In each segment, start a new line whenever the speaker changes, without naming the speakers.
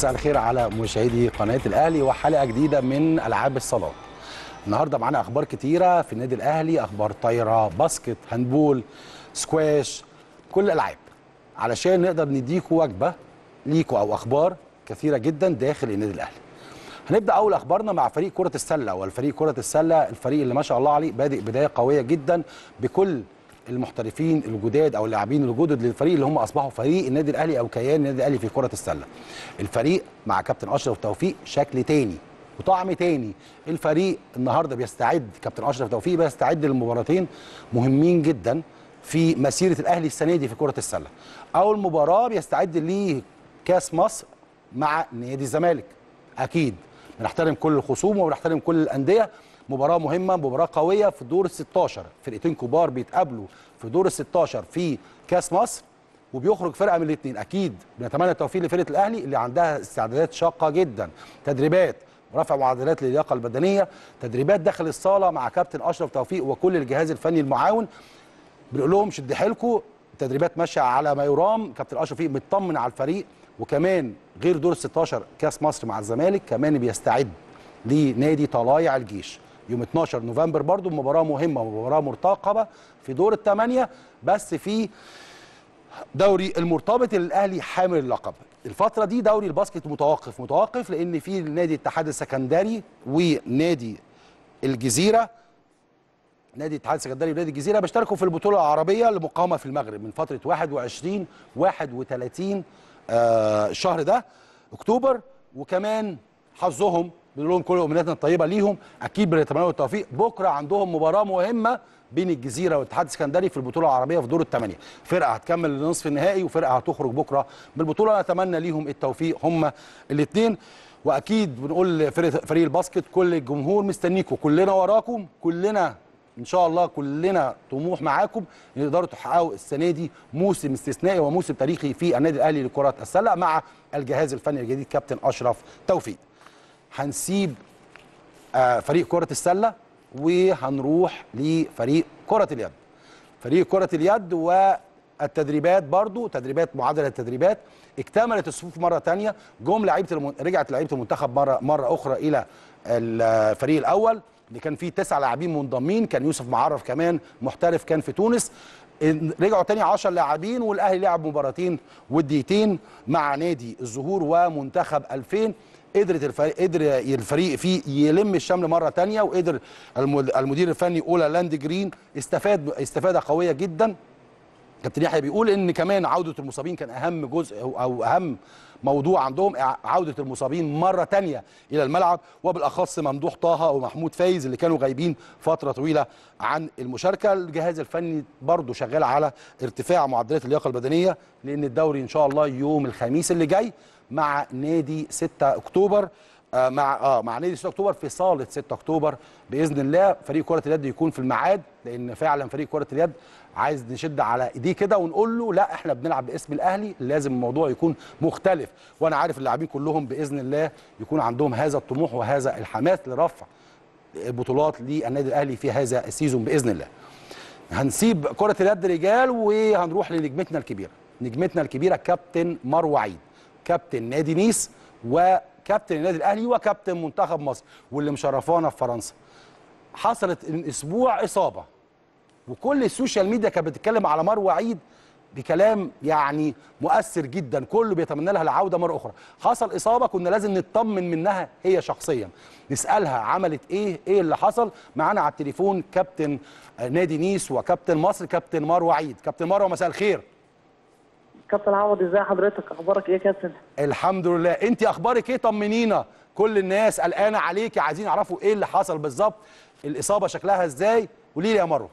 مساء الخير على مشاهدي قناة الأهلي وحلقة جديدة من ألعاب الصالات. النهارده معانا أخبار كتيرة في النادي الأهلي أخبار طايرة basket handball squash كل الألعاب علشان نقدر نديكوا وجبة ليكوا أو أخبار كثيرة جدا داخل النادي الأهلي. هنبدأ أول أخبارنا مع فريق كرة السلة والفريق كرة السلة الفريق اللي ما شاء الله عليه بادئ بداية قوية جدا بكل المحترفين الجداد أو اللاعبين الجدد للفريق اللي هم أصبحوا فريق النادي الأهلي أو كيان النادي الأهلي في كرة السلة. الفريق مع كابتن أشرف توفيق شكل تاني وطعم تاني الفريق النهارده بيستعد كابتن أشرف توفيق بيستعد لمباراتين مهمين جدا في مسيرة الأهلي السنة دي في كرة السلة. أول مباراة بيستعد لكأس مصر مع نادي الزمالك. أكيد بنحترم كل الخصوم وبنحترم كل الأندية مباراة مهمة مباراة قوية في دور ال 16 فرقتين كبار بيتقابلوا في دور ال 16 في كأس مصر وبيخرج فرقة من الاثنين أكيد بنتمنى التوفيق لفرقة الأهلي اللي عندها استعدادات شاقة جدا. تدريبات رفع معدلات اللياقه البدنية تدريبات داخل الصالة مع كابتن أشرف توفيق وكل الجهاز الفني المعاون. بنقول لهم شد حيلكم التدريبات ماشية على ما يرام. كابتن أشرف توفيق مطمن على الفريق. وكمان غير دور ال 16 كأس مصر مع الزمالك كمان بيستعد لنادي طلايع الجيش. يوم 12 نوفمبر برضو مباراة مهمة ومباراة مرتقبة في دور الثمانيه بس في دوري المرتبط الاهلي حامل اللقب. الفترة دي دوري ال basket متوقف متوقف لأن في نادي الاتحاد السكندري ونادي الجزيرة. نادي الاتحاد السكندري ونادي الجزيرة بيشتركوا في البطولة العربية المقامه في المغرب من فترة 21 31 آه الشهر ده أكتوبر وكمان حظهم بنقول لهم كل أمنياتنا الطيبة ليهم أكيد بنتمنى التوفيق. بكرة عندهم مباراة مهمة بين الجزيرة والاتحاد السكندري في البطولة العربية في دور الثمانيه فرقة هتكمل لنصف النهائي وفرقة هتخرج بكرة من البطولة. نتمنى ليهم التوفيق هم الاثنين وأكيد بنقول لفريق فريق الباسكت كل الجمهور مستنيكم. كلنا وراكم كلنا إن شاء الله كلنا طموح معاكم إن تقدروا تحققوا السنة دي موسم استثنائي وموسم تاريخي في النادي الأهلي لكرة السلة مع الجهاز الفني الجديد كابتن أشرف توفيق. هنسيب آه فريق كرة السلة وهنروح لفريق كرة اليد. فريق كرة اليد والتدريبات برضو تدريبات معادلة التدريبات اكتملت الصفوف مرة تانية. جم لعيبة المن... رجعت لعيبة المنتخب مرة مرة أخرى إلى الفريق الأول. اللي كان فيه تسع لاعبين منضمين كان يوسف معرف كمان محترف كان في تونس. رجعوا تاني 10 لاعبين والأهلي لعب مباراتين وديتين مع نادي الزهور ومنتخب 2000 قدرت الفريق قدر الفريق فيه يلم الشمل مرة تانية وقدر المدير الفني أولا لاند جرين استفاد استفادة قوية جدا. كابتن يحيى بيقول إن كمان عودة المصابين كان أهم جزء أو أهم موضوع عندهم عودة المصابين مرة تانية إلى الملعب وبالأخص ممدوح طه ومحمود فايز اللي كانوا غايبين فترة طويلة عن المشاركة. الجهاز الفني برضه شغال على ارتفاع معدلات اللياقة البدنية لأن الدوري إن شاء الله يوم الخميس اللي جاي مع نادي 6 أكتوبر آه مع آه مع نادي 6 أكتوبر في صالة 6 أكتوبر. بإذن الله فريق كرة اليد يكون في الميعاد لأن فعلا فريق كرة اليد عايز نشد على إيديه كده ونقول له لا إحنا بنلعب باسم الأهلي لازم الموضوع يكون مختلف. وأنا عارف اللاعبين كلهم بإذن الله يكون عندهم هذا الطموح وهذا الحماس لرفع بطولات للنادي الأهلي في هذا السيزون بإذن الله. هنسيب كرة اليد رجال وهنروح لنجمتنا الكبيرة. نجمتنا الكبيرة كابتن مروه عيد كابتن نادي نيس وكابتن النادي الأهلي وكابتن منتخب مصر واللي مشرفانا في فرنسا. حصلت الأسبوع إصابة. وكل ال social media كانت بتتكلم على مروة عيد بكلام يعني مؤثر جدا. كله بيتمنى لها العودة مرة أخرى. حصل إصابة كنا لازم نطمن منها هي شخصيا. نسألها عملت إيه؟ إيه اللي حصل؟ معانا على التليفون كابتن نادي نيس وكابتن مصر كابتن مروة عيد. كابتن مروة مساء الخير.
كابتن عوض إزاي حضرتك؟ أخبارك إيه يا كابتن؟
الحمد لله. انت أخبارك إيه؟ طمنينا. كل الناس قلقانة عليكي عايزين يعرفوا إيه اللي حصل بالظبط. الإصابة شكلها إزاي؟ قولي لي يا مروه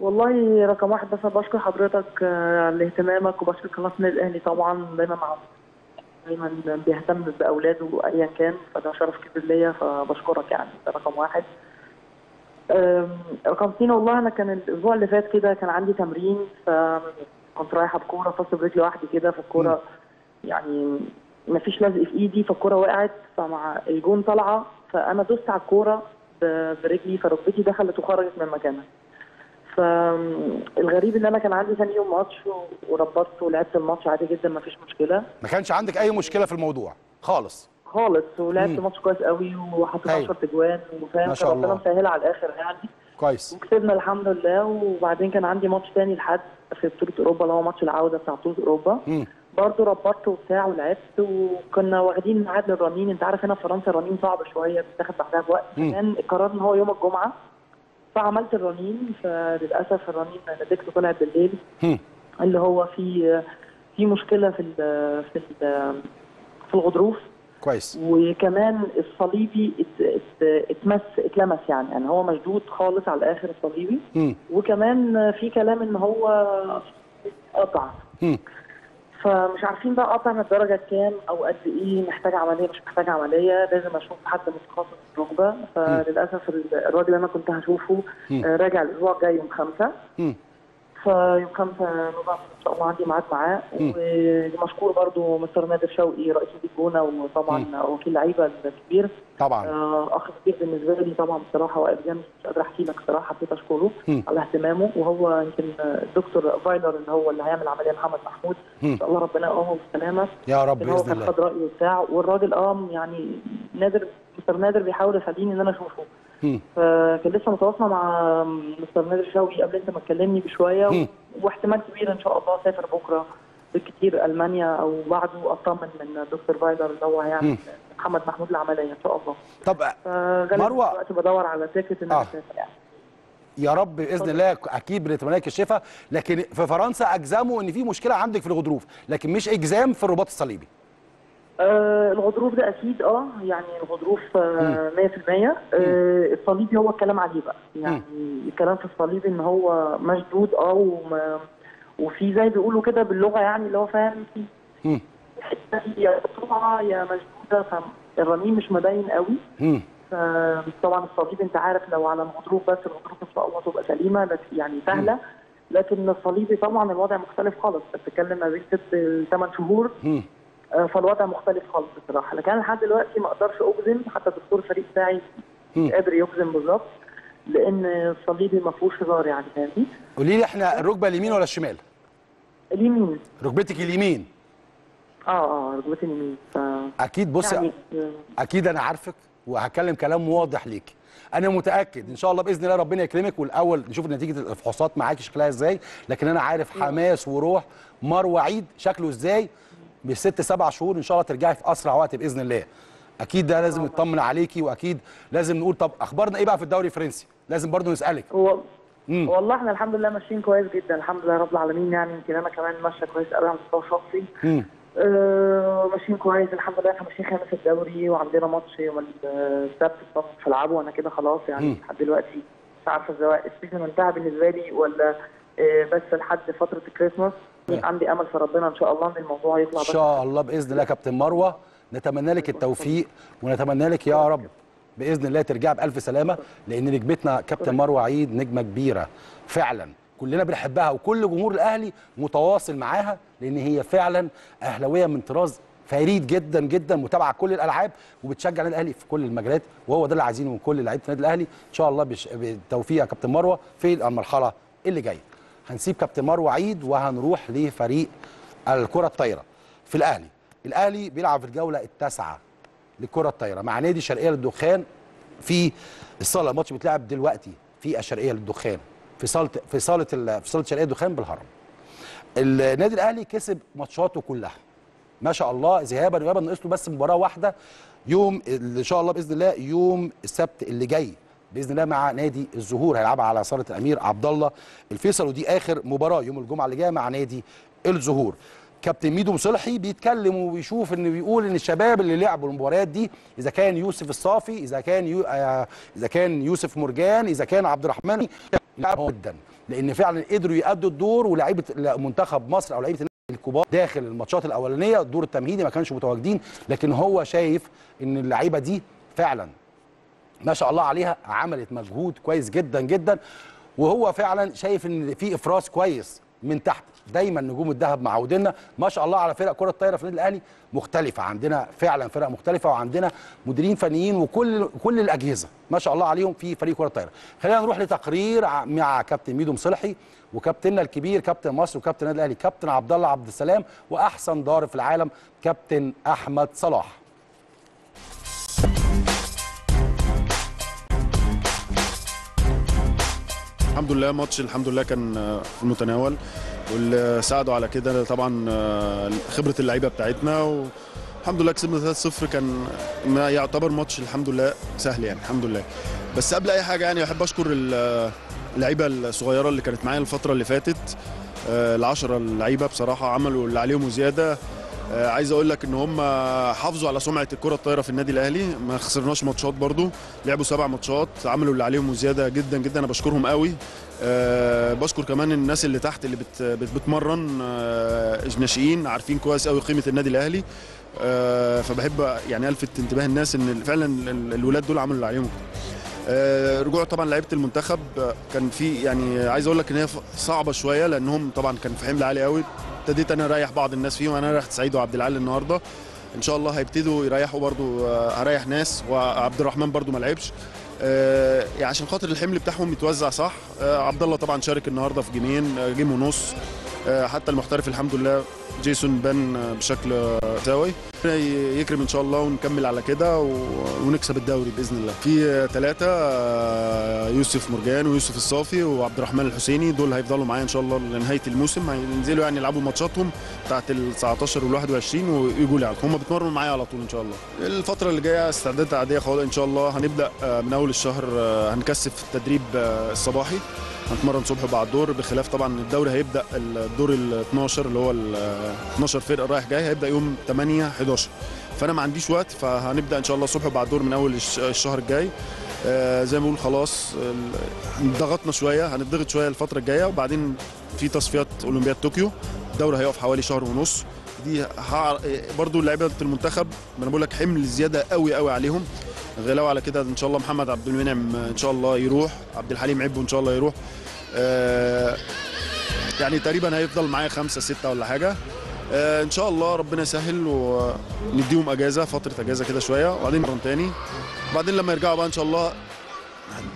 والله رقم واحد بس بشكر حضرتك لاهتمامك وبشكر قناة النادي الأهلي طبعا. دايما مع دايما بيهتم بأولاده ايا كان فده شرف كبير ليا فبشكرك يعني. ده رقم واحد. رقم اثنين والله أنا كان الأسبوع اللي فات كده كان عندي تمرين فكنت رايحة بكورة فصل برجلي لوحدي كده فالكورة يعني ما فيش لزق في إيدي فالكورة وقعت فمع الجون طالعة فأنا دوست على الكورة برجلي فركبتي دخلت وخرجت من مكانها. فالغريب إن أنا كان عندي ثاني يوم ماتش وربطت ولعبت الماتش عادي جدا ما فيش مشكلة.
ما كانش عندك أي مشكلة في الموضوع؟ خالص.
خالص ولعبت. ماتش كويس قوي وحطيت
أيوة.
10 أجوان وفاهم
ما شاء
كان ربنا. مسهلها على الآخر يعني.
كويس.
وكسبنا الحمد لله وبعدين كان عندي ماتش تاني لحد في بطولة أوروبا اللي هو ماتش العودة بتاع بطولة
أوروبا.
برضه ربطت وبتاع ولعبت وكنا واخدين ميعاد للرنين انت عارف هنا في فرنسا الرنين صعب شوية بتاخد بعدها بوقت
مم.
كمان القرار ان هو يوم الجمعة فعملت الرنين فللأسف الرنين نتيجته طلعت بالليل. اللي هو في في مشكلة في ال في ال في الغضروف
كويس
وكمان الصليبي ات- ات- اتمس اتلمس يعني يعني هو مشدود خالص على الآخر الصليبي
مم.
وكمان في كلام إن هو قطع. فمش عارفين بقى قطع من الدرجة الكام أو قد إيه محتاج عملية مش محتاج عملية لازم أشوف حد متخصص في الركبة فللأسف ال- الراجل اللي أنا كنت هشوفه. آه، راجع الأسبوع الجاي يوم خمسة
مم.
فيوم خمسة نوفمبر ان شاء الله عندي ميعاد معاه. ومشكور برضو مستر نادر شوقي رئيس نادي الجونه وطبعا وكيل لعيبة الكبير.
طبعا.
آه، أخ كبير بالنسبة لي طبعا بصراحة واقف جنبي مش قادره أحكي لك بصراحة حبيت
أشكره.
على اهتمامه. وهو يمكن الدكتور فايلر اللي هو اللي هيعمل عملية محمد محمود. إن شاء الله ربنا يقومه بالسلامه
يا رب
لكن هو
بإذن
كان
الله.
خد رأيه وبتاع. والراجل آه يعني نادر مستر نادر بيحاول يخليني إن أنا أشوفه.
مم.
فكان لسه متواصلة مع مستر نادر شوقي قبل انت ما تكلمني
بشوية.
واحتمال كبير إن شاء الله اسافر بكرة بالكثير ألمانيا أو بعده اطمن من دكتور فايلر اللي هو. هيعمل محمد محمود العملية إن شاء الله
طب
فغالبا
مروة.
دلوقتي بدور على ticket إن
آه.
يعني
يا رب بإذن الله أكيد بنتمنى لك الشفاء لكن في فرنسا اجزموا إن في مشكلة عندك في الغضروف لكن مش إجزام في الرباط الصليبي
آه الغضروف ده أكيد آه يعني الغضروف آه 100% آه الصليبي هو الكلام عليه بقى. يعني الكلام في الصليبي إن هو مشدود آه وفي زي بيقولوا كده باللغة يعني اللي هو فاهم في يا مقطوعه يا مشدودة فالرنين مش مبين قوي.
مم.
طبعا الصليب أنت عارف لو على الغضروف بس الغضروف ان شاء الله تبقى سليمة يعني سهلة. لكن الصليبي طبعا الوضع مختلف خالص. بتتكلم ما بين ست ثمان شهور. آه، فالوضع مختلف خالص بصراحة. لكن أنا لحد دلوقتي ما أقدرش اجزم حتى الدكتور الفريق بتاعي. مش قادر يجزم بالظبط لأن الصليبي ما فيهوش هزار يعني فاهمني؟
قولي لي إحنا الركبة اليمين ولا الشمال؟
اليمين.
ركبتك اليمين.
آه آه ركبتي اليمين. ف
أكيد بص
يعني
أكيد أنا عارفك وهتكلم كلام واضح ليك. أنا متأكد إن شاء الله بإذن الله ربنا يكرمك والأول نشوف نتيجة الفحوصات معاكي شكلها إزاي لكن أنا عارف حماس وروح مروه عيد شكله إزاي بست سبع شهور إن شاء الله ترجعي في أسرع وقت بإذن الله أكيد ده لازم نطمن عليكي وأكيد لازم نقول طب أخبارنا إيه بقى في الدوري الفرنسي لازم برضو نسألك
هو
مم.
والله إحنا الحمد لله ماشيين كويس جدا الحمد لله رب العالمين يعني يمكن أنا كمان ماشية كويس قوي على المستوى الشخصي
مم.
آه، ماشيين كويس الحمد لله إحنا ماشيين خامس الدوري وعندنا ماتش يوم السبت الصبح في العبه وأنا كده خلاص يعني. لحد دلوقتي مش عارفة الزواج السيزون انتهى بالنسبة لي ولا آه، بس لحد فترة الكريسماس. عندي أمل في ربنا إن شاء الله إن الموضوع يطلع إن
شاء الله بإذن الله يا كابتن مروة نتمنى لك التوفيق ونتمنى لك يا رب بإذن الله ترجع بألف سلامة لأن نجمتنا كابتن مروة عيد نجمة كبيرة. فعلا كلنا بنحبها وكل جمهور الأهلي متواصل معاها لأن هي فعلا أهلاوية من طراز فريد جدا جدا متابعة كل الألعاب وبتشجع النادي الأهلي في كل المجالات وهو ده اللي عايزينه من كل لعيبة النادي الأهلي. إن شاء الله بالتوفيق يا كابتن مروة في المرحلة اللي جاية. هنسيب كابتن مروة عيد وهنروح لفريق الكرة الطايرة. في الأهلي الأهلي بيلعب في الجولة التاسعة للكرة الطايرة مع نادي شرقيه للدخان في الصالة. الماتش بيتلعب دلوقتي في الشرقية للدخان في صالة في صالة ال- في صالة شرقيه للدخان بالهرم. النادي الأهلي كسب ماتشاته كلها. ما شاء الله ذهابا وايابا ناقص له بس مباراة واحدة يوم إن شاء الله بإذن الله يوم السبت اللي جاي. بإذن الله مع نادي الزهور هيلعبها على صالة الأمير عبد الله الفيصل ودي آخر مباراة يوم الجمعة اللي جاية مع نادي الزهور. كابتن ميدو مصلحي بيتكلم وبيشوف إن بيقول إن الشباب اللي لعبوا المباريات دي إذا كان يوسف الصافي إذا كان يو آه إذا كان يوسف مرجان إذا كان عبد الرحمن لعبوا جدا. لأن فعلا قدروا يأدوا الدور ولاعيبه منتخب مصر أو لعيبة الكبار داخل الماتشات الأولانية الدور التمهيدي ما كانش متواجدين لكن هو شايف إن اللعيبة دي فعلا ما شاء الله عليها عملت مجهود كويس جدا جدا وهو فعلا شايف إن في إفراز كويس من تحت. دايما نجوم الذهب معودينا ما شاء الله على فرق كرة الطايرة في النادي الأهلي مختلفة. عندنا فعلا فرق مختلفة وعندنا مديرين فنيين وكل كل الأجهزة ما شاء الله عليهم في فريق كرة الطايرة. خلينا نروح لتقرير مع كابتن ميدو مصلحي وكابتننا الكبير كابتن مصر وكابتن النادي الأهلي كابتن عبد الله عبد السلام وأحسن ضارب في العالم كابتن أحمد صلاح.
الحمد لله ماتش الحمد لله كان آه، في المتناول واللي ساعدوا على كده طبعا آه، خبرة اللعيبة بتاعتنا. والحمد لله كسبنا 3-0 كان ما يعتبر ماتش الحمد لله سهل يعني الحمد لله. بس قبل أي حاجة يعني أحب أشكر ال- اللعيبة الصغيرة اللي كانت معايا الفترة اللي فاتت. آه، العشرة اللعيبة بصراحة عملوا اللي عليهم وزيادة. آه، عايز أقول لك ان هم حافظوا على سمعة الكرة الطايرة في النادي الأهلي. ما خسرناش ماتشات برضو. لعبوا سبع ماتشات عملوا اللي عليهم وزيادة جدا جدا. أنا بشكرهم قوي. أه بشكر كمان الناس اللي تحت اللي بت بت بتمرن أه ناشئين عارفين كويس قوي قيمة النادي الأهلي. أه فبحب يعني ألفت انتباه الناس إن فعلا ال- الولاد دول عملوا اللي عليهم. آه، رجوع طبعا لعيبة المنتخب. آه، كان في يعني عايز أقول لك إن هي صعبة شوية لأنهم طبعا كان في حمل عالي قوي. ابتديت أنا أريح بعض الناس فيهم. أنا ريحت سعيد وعبد العال النهارده. إن شاء الله هيبتدوا يريحوا برضو آه، هريح ناس. وعبد الرحمن برضو ما لعبش. آه، يعني عشان خاطر الحمل بتاعهم يتوزع صح؟ آه، عبد الله طبعا شارك النهارده في جيمين آه، جيم ونص. آه، حتى المحترف الحمد لله جيسون بان بشكل آه، ساوي يكرم إن شاء الله ونكمل على كده ونكسب الدوري بإذن الله. في ثلاثة يوسف مرجان ويوسف الصافي وعبد الرحمن الحسيني دول هيفضلوا معايا إن شاء الله لنهاية الموسم. هينزلوا يعني يلعبوا ماتشاتهم بتاعت ال 19 وال 21 ويجوا لي هم بيتمرنوا معايا على طول إن شاء الله. الفترة اللي جاية استعدادات عادية خالص إن شاء الله. هنبدأ آه، من أول الشهر آه، هنكثف التدريب آه، الصباحي. هنتمرن صبح وبعد الظهر. بخلاف طبعا الدوري هيبدأ الدور ال 12 اللي هو ال 12 فرقه رايح جاي. هيبدأ يوم 8 11 فأنا ما عنديش وقت فهنبدأ إن شاء الله الصبح وبعد الظهر من أول الش- الشهر الجاي. آه، زي ما بقول خلاص ضغطنا شوية هنضغط شوية الفترة الجاية وبعدين في تصفيات أولمبياد طوكيو. الدوري هيقف حوالي شهر ونص. دي برضو لعيبة المنتخب ما أنا بقول لك حمل زيادة قوي قوي عليهم. غلاوة على كده إن شاء الله محمد عبد المنعم إن شاء الله يروح عبد الحليم عبو إن شاء الله يروح. آه، يعني تقريبا هيفضل معايا خمسة ستة ولا حاجة. آه، إن شاء الله ربنا يسهل ونديهم أجازة فترة أجازة كده شوية وبعدين مرن تاني. وبعدين لما يرجعوا بقى إن شاء الله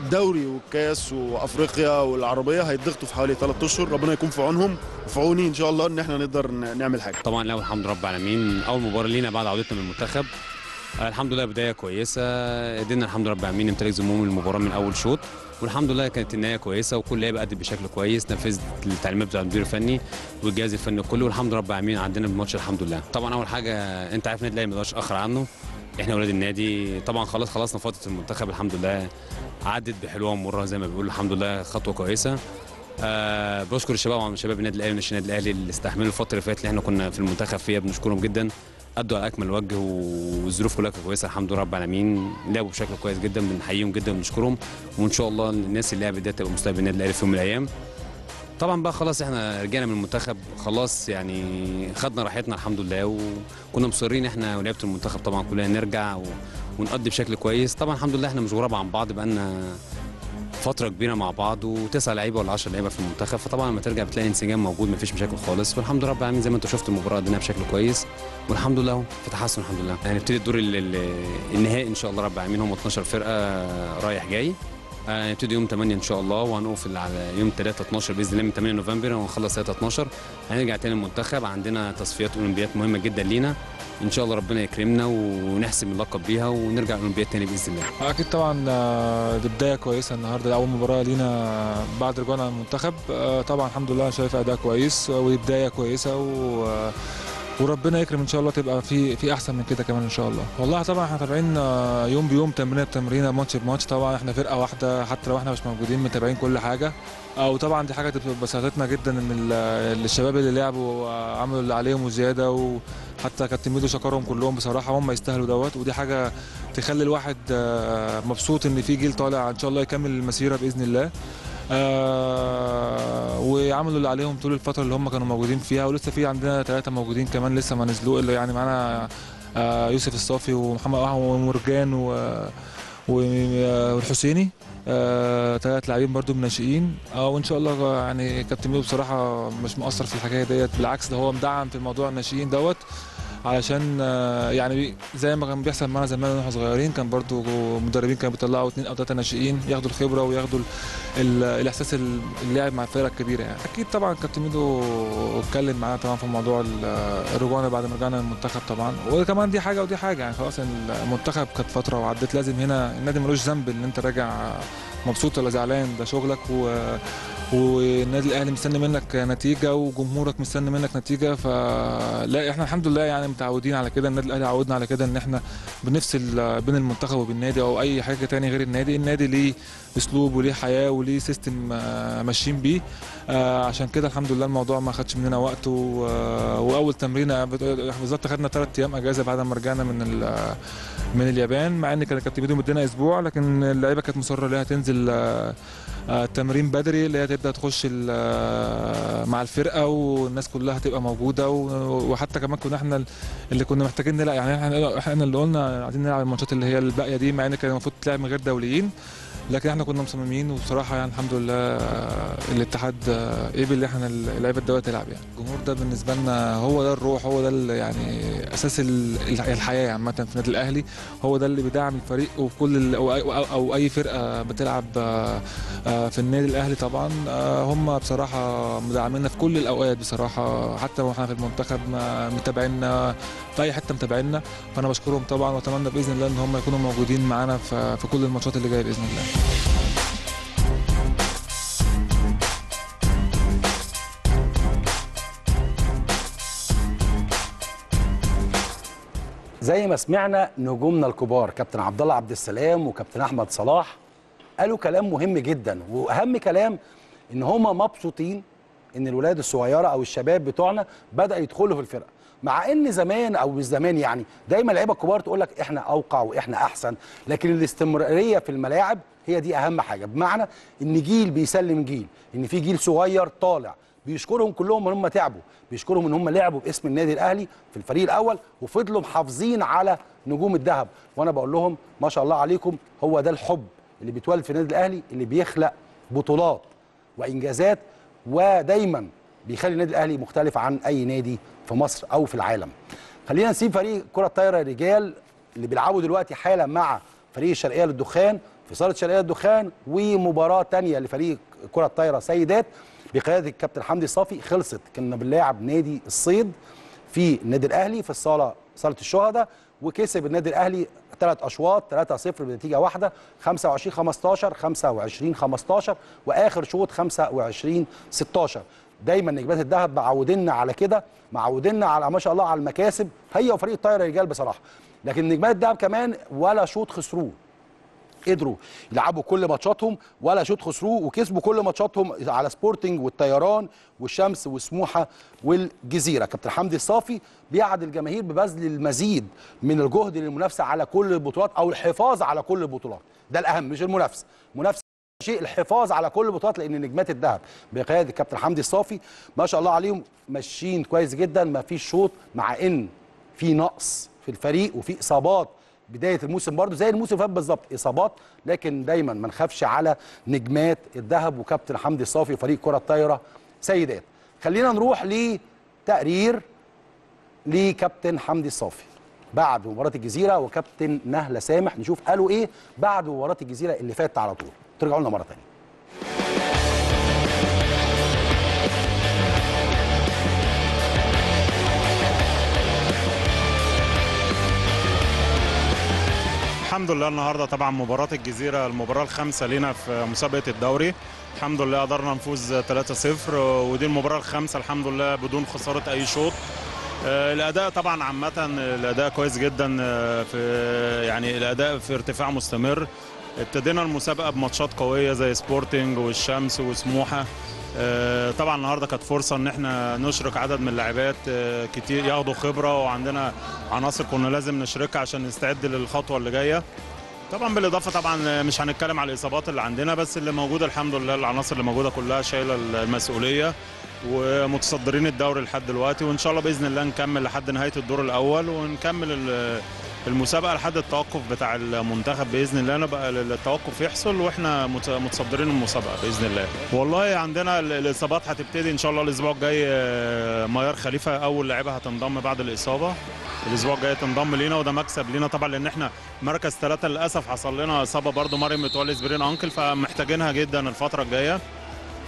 الدوري والكاس وأفريقيا والعربية هيتضغطوا في حوالي ثلاث أشهر. ربنا يكون في عونهم. وفي عوني إن شاء الله إن إحنا نقدر نعمل حاجة.
طبعا الأول الحمد لله رب العالمين أول مباراة لينا بعد عودتنا من المنتخب آه، الحمد لله بداية كويسة. قدرنا الحمد لله رب العالمين نمتلك زموم المباراة من أول شوط. والحمد لله كانت النهاية كويسة وكل لعيبة أدت بشكل كويس نفذت التعليمات بتاع المدير الفني والجهاز الفني كله والحمد لله رب العالمين عدينا بالماتش الحمد لله. طبعا أول حاجة أنت عارف النادي الاهلي ما يقدرش اخر عنه إحنا أولاد النادي طبعا خلاص خلصنا فترة المنتخب الحمد لله عدت بحلوه ومرة زي ما بيقولوا الحمد لله خطوة كويسة. آه بشكر الشباب شباب النادي الأهلي وناشئين النادي الأهلي اللي استحملوا الفترة اللي فاتت اللي إحنا كنا في المنتخب فيها بنشكرهم جدا. أدوا على أكمل وجه والظروف كلها كانت كويسة الحمد لله رب العالمين. لعبوا بشكل كويس جدا بنحييهم جدا وبنشكرهم وإن شاء الله الناس اللي لعبت دي تبقى مستقبل النادي الاهلي في يوم من الأيام. طبعا بقى خلاص إحنا رجعنا من المنتخب خلاص يعني خدنا راحتنا الحمد لله وكنا مصرين إحنا ولعيبه المنتخب طبعا كلنا نرجع. ونقضي بشكل كويس. طبعا الحمد لله إحنا مش غراب عن بعض بقالنا فترة كبيرة مع بعض وتسع لعيبة ولا 10 لعيبة في المنتخب فطبعا لما ترجع بتلاقي انسجام موجود مفيش مشاكل خالص. والحمد لله رب العالمين زي ما انت شفت المباراة قدمناها بشكل كويس والحمد لله أهو في تحسن الحمد لله. هنبتدي الدور ال- ال- النهائي إن شاء الله رب العالمين هم 12 فرقة رايح جاي. هنبتدي يوم 8 إن شاء الله وهنقفل على يوم 3 12 بإذن الله من 8 نوفمبر وهنخلص 3 12 هنرجع تاني المنتخب عندنا تصفيات اولمبياد مهمة جدا لينا. إن شاء الله ربنا يكرمنا ونحسم اللقب بيها ونرجع الاولمبياد تاني بإذن الله.
أكيد طبعا آه، دي بداية كويسة النهارده أول مباراة لينا بعد رجوعنا من المنتخب آه، طبعا الحمد لله شايف أداء كويس وبدايه كويسة و آه، وربنا يكرم إن شاء الله تبقى في في أحسن من كده كمان إن شاء الله. والله طبعا إحنا تابعين آه، يوم بيوم تمرينة بتمرينة ماتش بماتش. طبعا إحنا فرقة واحدة حتى لو إحنا مش موجودين متابعين كل حاجة. آه، وطبعا دي حاجة بساطتنا جدا إن ال- الشباب اللي لعبوا آه، عملوا اللي عليهم وزيادة وحتى كابتن ميدو شكرهم كلهم. بصراحة هم يستاهلوا دوت. ودي حاجة تخلي الواحد آه، مبسوط إن في جيل طالع إن شاء الله يكمل المسيرة بإذن الله. آه وعملوا اللي عليهم طول الفترة اللي هم كانوا موجودين فيها ولسه في عندنا ثلاثة موجودين كمان لسه ما نزلوا اللي يعني معانا آه يوسف الصافي ومحمد ومرجان و- والحسيني ثلاث لاعبين برضو من ناشئين وإن شاء الله يعني كابتن ميدو بصراحة مش مقصر في الحكاية ديت بالعكس ده هو مدعم في موضوع الناشئين دوت. علشان آه، يعني زي ما كان بيحصل معانا زمان وإحنا صغيرين كان برضو مدربين كانوا بيطلعوا اثنين أو ثلاثة ناشئين ياخدوا الخبرة وياخدوا ال- ال- الإحساس ال- اللعب مع الفرقة الكبيرة يعني. أكيد طبعا كابتن ميدو اتكلم معانا طبعا في موضوع ال- الرجوع بعد ما رجعنا المنتخب طبعا. وكمان دي حاجة ودي حاجة يعني خلاص المنتخب كانت فترة وعدت لازم هنا النادي ملوش ذنب إن أنت راجع مبسوط ولا زعلان؟ ده شغلك و والنادي الأهلي مستني منك نتيجة وجمهورك مستني منك نتيجة فلا إحنا الحمد لله يعني متعودين على كده. النادي الأهلي عودنا على كده إن إحنا بنفصل بين المنتخب وبين النادي أو أي حاجة تاني غير النادي. النادي ليه اسلوب وليه حياة وليه سيستم ماشيين بيه. آه، عشان كده الحمد لله الموضوع ما خدش مننا وقت آه، وأول تمرينة بالظبط خدنا ثلاث أيام أجازة بعد ما رجعنا من من اليابان مع إن كان كابتن ميدو مدينا أسبوع لكن اللعيبة كانت مصرة إنها تنزل آه، التمرين بدري اللي هي تبدأ تخش مع الفرقة والناس كلها تبقى موجودة وحتى كمان كنا إحنا اللي كنا محتاجين نلعب يعني إحنا إحنا اللي قلنا عايزين نلعب الماتشات اللي هي الباقية دي مع إن كان المفروض تلعب من غير دوليين. لكن إحنا كنا مصممين وبصراحة يعني الحمد لله آه، الاتحاد آه، قبل ان إحنا اللعيبه الدوليه تلعب يعني. الجمهور ده بالنسبة لنا هو ده الروح هو ده يعني أساس ال- الحياة عامة في النادي الأهلي. هو ده اللي بيدعم الفريق وكل أو, اي فرقة بتلعب آه، في النادي الأهلي طبعا. هم بصراحة مدعمينا في كل الأوقات بصراحة. حتى وإحنا في المنتخب متابعينا في أي حتة متابعينا فأنا بشكرهم طبعا وأتمنى بإذن الله إن هم يكونوا موجودين معانا في كل الماتشات اللي جاية بإذن الله.
زي ما سمعنا نجومنا الكبار كابتن عبد الله عبد السلام وكابتن أحمد صلاح قالوا كلام مهم جدا وأهم كلام إن هم مبسوطين إن الولاد الصغيرة أو الشباب بتوعنا بدأ يدخلوا في الفرقة. مع إن زمان أو زمان يعني دايما اللعيبة الكبار تقول لك إحنا أوقع وإحنا أحسن لكن الاستمرارية في الملاعب هي دي أهم حاجة. بمعنى إن جيل بيسلم جيل إن في جيل صغير طالع بيشكرهم كلهم إن هم تعبوا بيشكرهم إن هم لعبوا باسم النادي الأهلي في الفريق الأول وفضلوا محافظين على نجوم الذهب. وأنا بقول لهم ما شاء الله عليكم هو ده الحب اللي بيتولد في النادي الأهلي اللي بيخلق بطولات وإنجازات ودايما بيخلي النادي الأهلي مختلف عن أي نادي في مصر أو في العالم. خلينا نسيب فريق كرة الطايرة رجال اللي بيلعبوا دلوقتي حالا مع فريق الشرقية للدخان في صاله الشرقية للدخان ومباراة تانية لفريق كرة الطايرة سيدات بقيادة الكابتن حمدي صافي خلصت كنا بنلاعب نادي الصيد في النادي الأهلي في الصالة صالة الشهداء وكسب النادي الأهلي ثلاث أشواط 3-0 بنتيجة واحدة 25 15 25 15 وآخر شوط 25 16 دايما نجمات الذهب معودينا على كده معودينا على ما شاء الله على المكاسب. هي وفريق الطايره رجال بصراحة. لكن نجمات الذهب كمان ولا شوط خسروه. قدروا يلعبوا كل ماتشاتهم ولا شوط خسروه وكسبوا كل ماتشاتهم على سبورتنج والطيران والشمس وسموحه والجزيرة. كابتن حمدي الصافي بيعد الجماهير ببذل المزيد من الجهد للمنافسة على كل البطولات أو الحفاظ على كل البطولات. ده الأهم مش المنافسة. المنافسه شيء الحفاظ على كل البطولات لأن نجمات الذهب بقيادة الكابتن حمدي الصافي ما شاء الله عليهم ماشيين كويس جدا. ما فيش شوط مع إن في نقص في الفريق وفي إصابات بداية الموسم برضو زي الموسم اللي فات بالظبط إصابات. لكن دايما ما نخافش على نجمات الذهب وكابتن حمدي الصافي وفريق كرة الطايرة. سيدات خلينا نروح لتقرير لكابتن حمدي الصافي. بعد مباراة الجزيرة وكابتن نهله سامح نشوف قالوا إيه بعد مباراة الجزيرة اللي فاتت على طول. ترجعوا لنا مرة ثانية
الحمد لله النهارده طبعا مباراة الجزيرة المباراة الخامسة لينا في مسابقة الدوري. الحمد لله قدرنا نفوز 3-0 ودي المباراة الخامسة الحمد لله بدون خسارة أي شوط. آه، الأداء طبعا عامة الأداء كويس جدا آه، في يعني الأداء في ارتفاع مستمر. ابتدينا المسابقة بماتشات قوية زي سبورتنج والشمس وسموحة. آه، طبعا النهارده كانت فرصة إن إحنا نشرك عدد من اللاعبات آه، كتير ياخدوا خبرة وعندنا عناصر كنا لازم نشركها عشان نستعد للخطوة اللي جاية. طبعا بالإضافة طبعا مش هنتكلم على الإصابات اللي عندنا بس اللي موجودة الحمد لله العناصر اللي موجودة كلها شايلة المسؤولية ومتصدرين الدوري لحد دلوقتي. وإن شاء الله بإذن الله نكمل لحد نهاية الدور الأول ونكمل المسابقة لحد التوقف بتاع المنتخب بإذن الله نبقى التوقف يحصل وإحنا مت- متصدرين المسابقة بإذن الله. والله عندنا ال- الإصابات هتبتدي إن شاء الله الأسبوع الجاي آه، ميار خليفة أول لاعبه هتنضم بعد الإصابة. الأسبوع الجاي تنضم لينا وده مكسب لينا طبعا لأن إحنا مركز ثلاثة للأسف حصل لنا إصابة برضو مريم متولي سبرين أنكل فمحتاجينها جدا الفترة الجاية.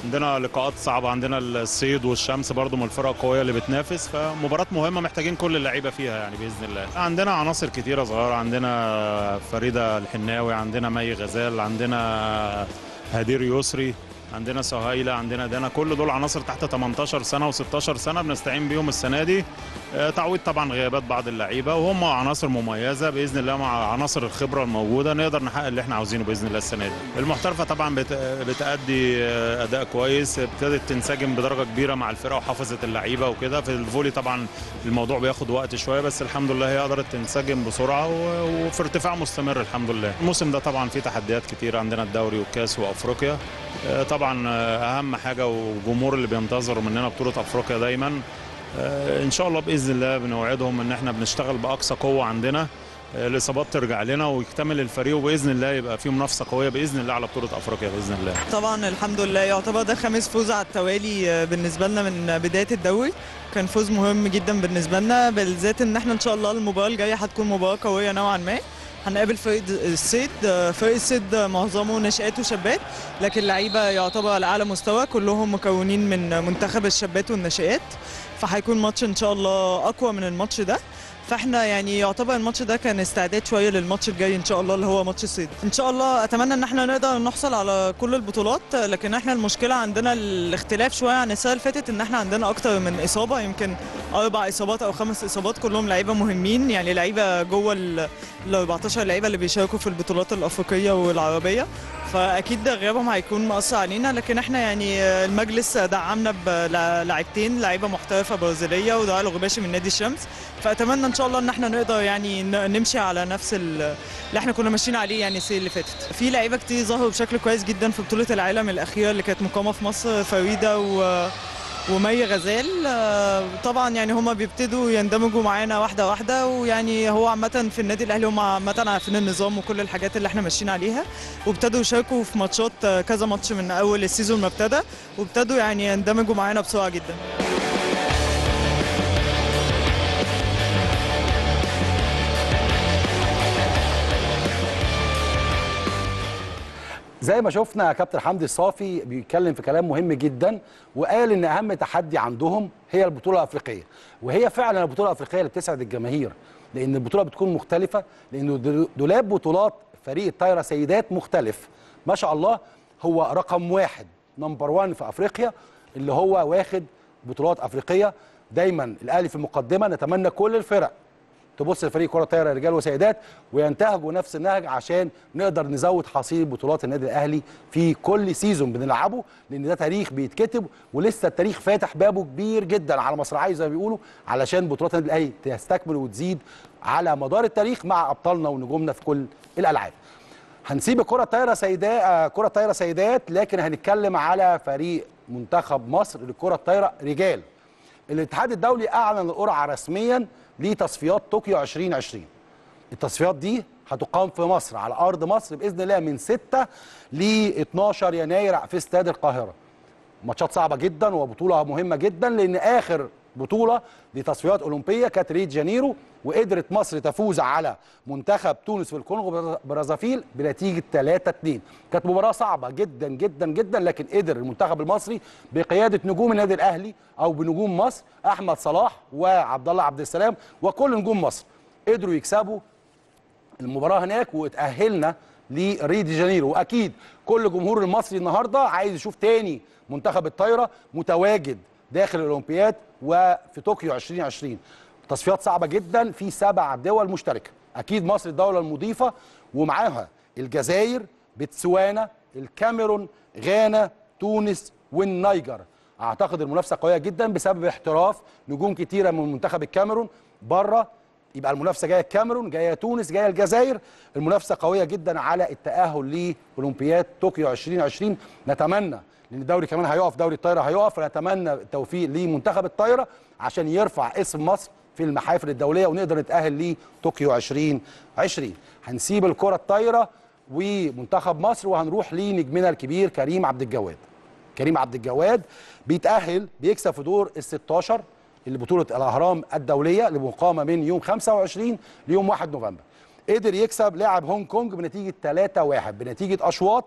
عندنا لقاءات صعبة عندنا الصيد والشمس برضو من الفرق القوية اللي بتنافس فمباراة مهمة محتاجين كل اللعيبة فيها يعني بإذن الله. عندنا عناصر كتيرة صغيرة عندنا فريدة الحناوي عندنا مي غزال عندنا هدير يسري عندنا سهيلة عندنا دانا كل دول عناصر تحت 18 سنة و16 سنة بنستعين بيهم السنة دي. تعويض طبعا غيابات بعض اللعيبة وهم عناصر مميزة بإذن الله مع عناصر الخبرة الموجودة نقدر نحقق اللي إحنا عاوزينه بإذن الله السنة دي. المحترفة طبعا بت- بتأدي آه، أداء كويس ابتدت تنسجم بدرجة كبيرة مع الفرقة وحافظت اللعيبة وكده في الفولي طبعا الموضوع بياخد وقت شوية بس الحمد لله هي قدرت تنسجم بسرعة و- وفي ارتفاع مستمر الحمد لله. الموسم ده طبعا فيه تحديات كتير عندنا الدوري والكاس وأفريقيا. آه، طبعا آه، أهم حاجة والجمهور اللي بينتظروا مننا بطولة أفريقيا دايما آه، إن شاء الله بإذن الله بنوعدهم إن إحنا بنشتغل بأقصى قوة عندنا. آه، الإصابات ترجع لنا ويكتمل الفريق وبإذن الله يبقى في منافسة قوية بإذن الله على بطولة أفريقيا بإذن الله.
طبعا الحمد لله. يعتبر ده خامس فوز على التوالي آه، بالنسبة لنا من بداية الدوري. كان فوز مهم جدا بالنسبة لنا بالذات إن إحنا إن شاء الله المباراة الجاية هتكون مباراة قوية نوعا ما. هنقابل فريق الصيد آه، فريق الصيد آه، معظمه ناشئات وشابات لكن لعيبه يعتبر على أعلى مستوى كلهم مكونين من منتخب الشابات والناشئات. فهيكون ماتش إن شاء الله أقوى من الماتش ده. فإحنا يعني يعتبر الماتش ده كان استعداد شوية للماتش الجاي إن شاء الله اللي هو ماتش الصيد. إن شاء الله أتمنى إن إحنا نقدر نحصل على كل البطولات لكن إحنا المشكلة عندنا الاختلاف شوية عن السنة اللي فاتت إن إحنا عندنا أكتر من إصابة يمكن أربع إصابات أو خمس إصابات كلهم لعيبة مهمين يعني لعيبة جوه ال ال 14 لعيبة اللي بيشاركوا في البطولات الأفريقية والعربية. فأكيد غيابهم هيكون مؤثر علينا لكن إحنا يعني المجلس دعمنا بلاعيبتين لعيبة محترفة برازيلية ودعاء الغباشي من نادي الشمس. فأتمنى إن شاء الله إن إحنا نقدر يعني نمشي على نفس ال- اللي إحنا كنا ماشيين عليه يعني السنة اللي فاتت. في لعيبة كتير ظهروا بشكل كويس جدا في بطولة العالم الأخيرة اللي كانت مقامه في مصر فريدة و ومي غزال آه، طبعا يعني هما بيبتدوا يندمجوا معانا واحدة واحدة ويعني هو عامة في النادي الأهلي هم عامة عارفين النظام وكل الحاجات اللي إحنا ماشيين عليها وابتدوا يشاركوا في ماتشات آه، كذا ماتش من أول السيزون ما ابتدى وابتدوا يعني يندمجوا معانا بسرعة جدا.
زي ما شفنا كابتن حمدي الصافي بيتكلم في كلام مهم جدا وقال إن أهم تحدي عندهم هي البطولة الأفريقية. وهي فعلا البطولة الأفريقية اللي بتسعد الجماهير لأن البطولة بتكون مختلفة لأنه دل- دولاب بطولات فريق الطايرة سيدات مختلف. ما شاء الله هو رقم واحد نمبر 1 في أفريقيا اللي هو واخد بطولات أفريقية. دايما الأهلي في المقدمه نتمنى كل الفرق تبص لفريق كرة طايره رجال وسيدات وينتهجوا نفس النهج عشان نقدر نزود حصيله بطولات النادي الأهلي في كل سيزون بنلعبه لأن ده تاريخ بيتكتب ولسه التاريخ فاتح بابه كبير جدا على مصراعيه زي ما بيقولوا علشان بطولات النادي الأهلي تستكمل وتزيد على مدار التاريخ مع أبطالنا ونجومنا في كل الألعاب. هنسيب الكرة الطايرة سيدات كرة طايره سيدات لكن هنتكلم على فريق منتخب مصر للكره الطايرة رجال. الاتحاد الدولي أعلن القرعة رسميا لتصفيات طوكيو 2020 التصفيات دي هتقام في مصر على أرض مصر بإذن الله من 6 ل 12 يناير في استاد القاهرة. ماتشات صعبة جدا وبطولة مهمة جدا لأن آخر بطولة لتصفيات أولمبية كانت ريو دي جانيرو وقدرت مصر تفوز على منتخب تونس في الكونغو برازافيل بنتيجة 3 2 كانت مباراة صعبة جدا جدا جدا لكن قدر المنتخب المصري بقيادة نجوم النادي الأهلي أو بنجوم مصر أحمد صلاح وعبد الله عبد السلام. وكل نجوم مصر قدروا يكسبوا المباراة هناك واتأهلنا لريو دي جانيرو. وأكيد كل جمهور المصري النهارده عايز يشوف تاني منتخب الطايرة متواجد داخل الأولمبياد وفي طوكيو 2020 تصفيات صعبة جدا في سبع دول مشتركة. أكيد مصر الدولة المضيفة ومعاها الجزائر بتسوانا الكاميرون غانا تونس والنيجر. أعتقد المنافسة قوية جدا بسبب احتراف نجوم كتيرة من منتخب الكاميرون. بره يبقى المنافسة جاية الكاميرون جاية تونس جاية الجزائر. المنافسة قوية جدا على التأهل لأولمبياد طوكيو 2020 نتمنى لأن الدوري كمان هيقف دوري الطايرة هيقف. فنتمنى التوفيق لمنتخب الطايرة عشان يرفع اسم مصر في المحافل الدولية ونقدر نتأهل لطوكيو 2020 هنسيب الكرة الطايرة ومنتخب مصر وهنروح لنجمنا الكبير كريم عبد الجواد. كريم عبد الجواد بيتأهل بيكسب في دور ال 16 اللي بطوله الأهرام الدولية اللي مقامة من يوم 25 ليوم 1 نوفمبر. قدر يكسب لاعب هونج كونج بنتيجة 3-1 بنتيجة أشواط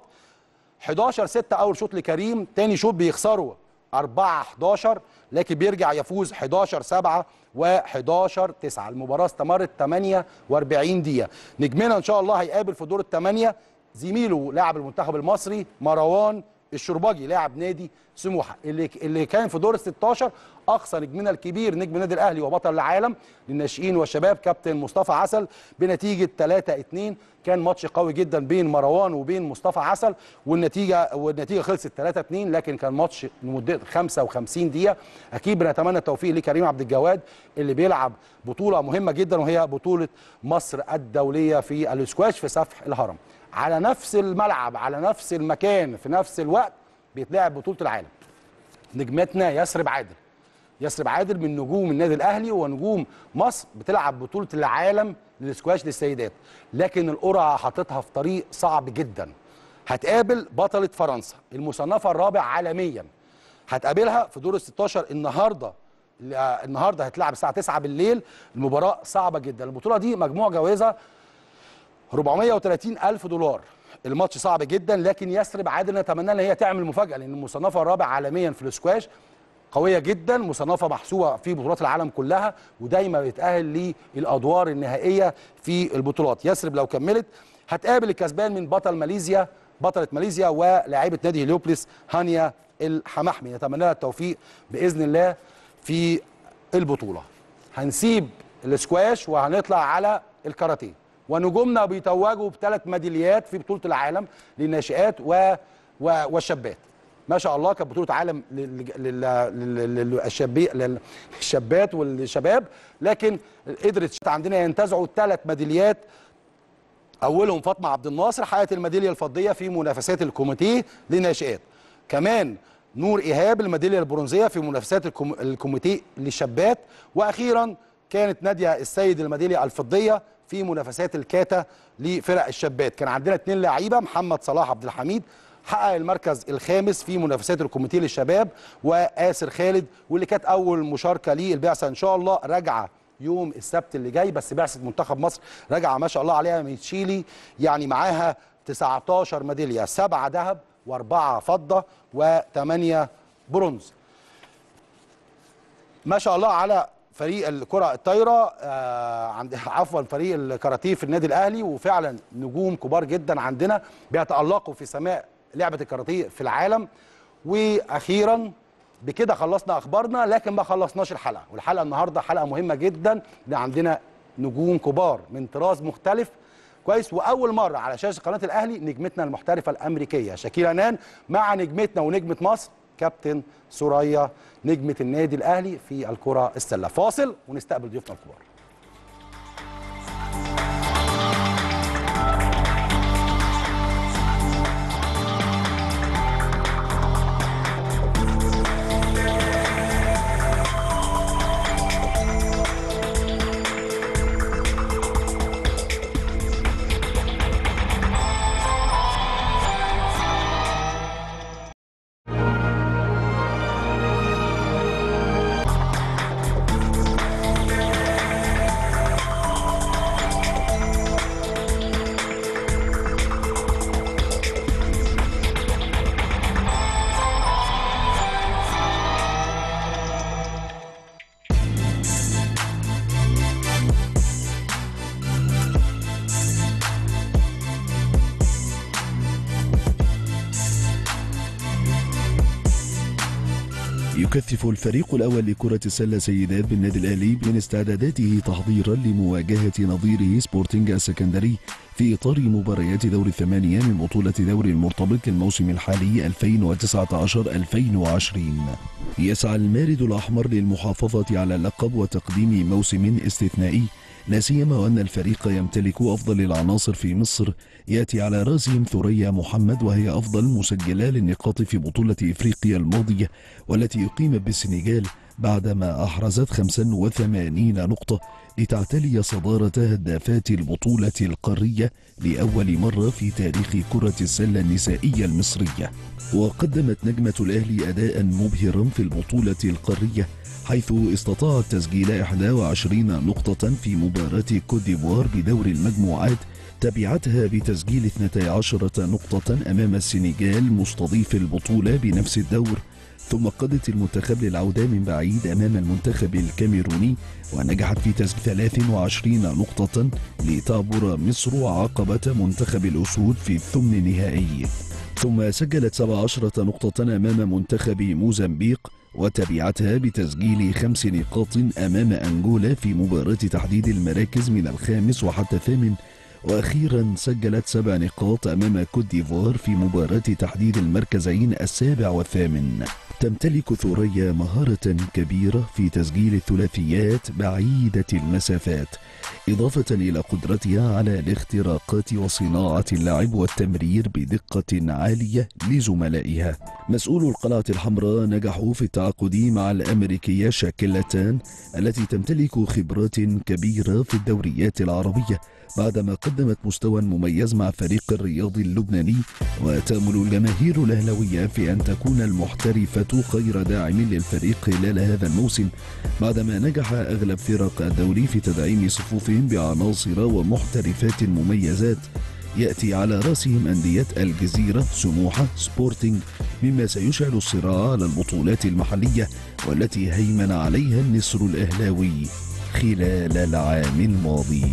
11 6 أول شوط لكريم تاني شوط بيخسروا. 4 11 لكن بيرجع يفوز 11 7 و11 9 المباراة استمرت 48 دقيقة. نجمنا إن شاء الله هيقابل في دور الثمانيه زميله لاعب المنتخب المصري مروان الشرباجي لاعب نادي سموحة اللي اللي كان في دور ال 16 أقصى نجمنا الكبير نجم النادي الأهلي وبطل العالم للناشئين والشباب كابتن مصطفى عسل بنتيجة 3 2 كان ماتش قوي جدا بين مروان وبين مصطفى عسل والنتيجة والنتيجة خلصت 3 2 لكن كان ماتش لمدة 55 دقيقة. أكيد بنتمنى التوفيق لكريم عبد الجواد اللي بيلعب بطولة مهمة جدا وهي بطولة مصر الدولية في الاسكواش في سفح الهرم. على نفس الملعب على نفس المكان في نفس الوقت بيتلعب بطولة العالم. نجمتنا يسرب عادل. يسرب عادل من نجوم النادي الأهلي ونجوم مصر بتلعب بطولة العالم للسكواش للسيدات. لكن القرعة حاططها في طريق صعب جدا. هتقابل بطلة فرنسا المصنفة الرابع عالميا. هتقابلها في دور ال 16 النهارده. النهارده هتلعب الساعة 9 بالليل. المباراة صعبة جدا. البطولة دي مجموع جوائزها 430 ألف دولار. الماتش صعب جدا لكن يسرب عادل نتمنى إن هي تعمل مفاجأة لأن المصنفة الرابع عالميا في الاسكواش قوية جدا مصنفة محسوبه في بطولات العالم كلها ودايما بيتاهل للأدوار النهائية في البطولات. يسرب لو كملت هتقابل الكسبان من بطل ماليزيا بطلة ماليزيا ولاعيبة نادي هليوبلس هانيا الحمحمي نتمنى لها التوفيق بإذن الله في البطولة. هنسيب الاسكواش وهنطلع على الكاراتيه. ونجومنا بيتوجوا بثلاث ميداليات في بطولة العالم للناشئات و... و... والشابات. ما شاء الله كانت بطولة عالم للشابات للشابات والشباب لكن قدرت عندنا ينتزعوا ثلاث ميداليات. أولهم فاطمة عبد الناصر حققت الميدالية الفضية في منافسات الكوميتيه للناشئات. كمان نور إيهاب الميدالية البرونزية في منافسات الكوم... الكوميتيه للشابات. وأخيرا كانت نادية السيد الميدالية الفضية في منافسات الكاتا لفرق الشابات. كان عندنا اثنين لعيبة محمد صلاح عبد الحميد حقق المركز الخامس في منافسات الكوميتيه للشباب وآسر خالد واللي كانت أول مشاركة ليه البعثة إن شاء الله راجعة يوم السبت اللي جاي. بس بعثة منتخب مصر راجعة ما شاء الله عليها من تشيلي يعني معاها 19 ميدالية سبعة ذهب وأربعة فضة وثمانيه برونز. ما شاء الله على فريق الكرة الطايرة آه عند عفوا فريق الكاراتيه في النادي الأهلي وفعلا نجوم كبار جدا عندنا بيتألقوا في سماء لعبة الكاراتيه في العالم. وأخيرا بكده خلصنا أخبارنا لكن ما خلصناش الحلقة. والحلقة النهارده حلقة مهمة جدا عندنا نجوم كبار من طراز مختلف. كويس. وأول مرة على شاشة قناة الأهلي نجمتنا المحترفة الأمريكية شاكيلا نان مع نجمتنا ونجمة مصر. كابتن سوريا نجمة النادي الأهلي في الكرة السلة. فاصل ونستقبل ضيوفنا الكبار.
الفريق الأول لكرة السلة سيدات بالنادي الأهلي من استعداداته تحضيرا لمواجهة نظيره سبورتنج السكندري في إطار مباريات دور الثمانية من بطولة دوري المرتبط الموسم الحالي 2019-2020 يسعى المارد الأحمر للمحافظة على اللقب وتقديم موسم استثنائي لا سيما وأن الفريق يمتلك أفضل العناصر في مصر يأتي على رأسهم ثريا محمد وهي أفضل مسجلة للنقاط في بطولة إفريقيا الماضية والتي أقيمت بالسنغال بعدما أحرزت 85 نقطة لتعتلي صدارة هدافات البطولة القارية لأول مرة في تاريخ كرة السلة النسائية المصرية. وقدمت نجمة الأهلي أداء مبهرا في البطولة القارية حيث استطاعت تسجيل 21 نقطة في مباراة كوت ديفوار بدور المجموعات تبعتها بتسجيل 12 نقطة أمام السنغال مستضيف البطولة بنفس الدور. ثم قادت المنتخب للعودة من بعيد أمام المنتخب الكاميروني ونجحت في تسجيل 23 نقطة لتعبر مصر عقبة منتخب الأسود في الثمن النهائي. ثم سجلت 17 نقطة أمام منتخب موزمبيق وتبعتها بتسجيل خمس نقاط أمام أنجولا في مباراة تحديد المراكز من الخامس وحتى الثامن. وأخيرا سجلت سبع نقاط أمام كوت ديفوار في مباراة تحديد المركزين السابع والثامن. تمتلك ثريا مهارة كبيرة في تسجيل الثلاثيات بعيدة المسافات إضافة إلى قدرتها على الاختراقات وصناعة اللعب والتمرير بدقة عالية لزملائها. مسؤول القلعة الحمراء نجحوا في التعاقد مع الأمريكية شاكلتان التي تمتلك خبرات كبيرة في الدوريات العربية. بعدما قدمت مستوى مميز مع فريق الرياض اللبناني وتأمل الجماهير الأهلوية في أن تكون المحترفة خير داعم للفريق خلال هذا الموسم بعدما نجح أغلب فرق الدوري في تدعيم صفوفهم بعناصر ومحترفات مميزات. يأتي على رأسهم أندية الجزيرة سموحة سبورتينج مما سيشعل الصراع على البطولات المحلية والتي هيمن عليها النسر الأهلاوي. خلال العام الماضي.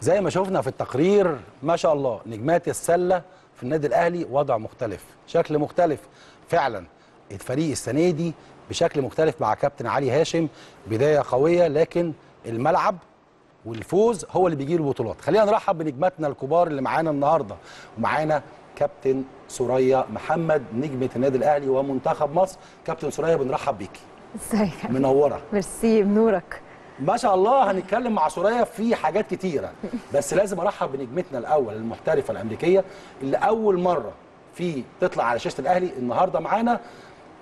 زي ما شفنا في التقرير ما شاء الله نجمات السلة في النادي الأهلي وضع مختلف شكل مختلف فعلا. الفريق السنة دي بشكل مختلف مع كابتن علي هاشم بداية قوية لكن الملعب والفوز هو اللي بيجيب البطولات. خلينا نرحب بنجماتنا الكبار اللي معانا النهارده. ومعانا كابتن سوريا محمد نجمه النادي الأهلي ومنتخب مصر. كابتن سوريا بنرحب بيكي
ازيك
منورة.
ميرسي بنورك
ما شاء الله هنتكلم مع ثريا في حاجات كتيرة. بس لازم أرحب بنجمتنا الأول المحترفة الأمريكية اللي أول مرة في تطلع على شاشة الأهلي النهارده معانا.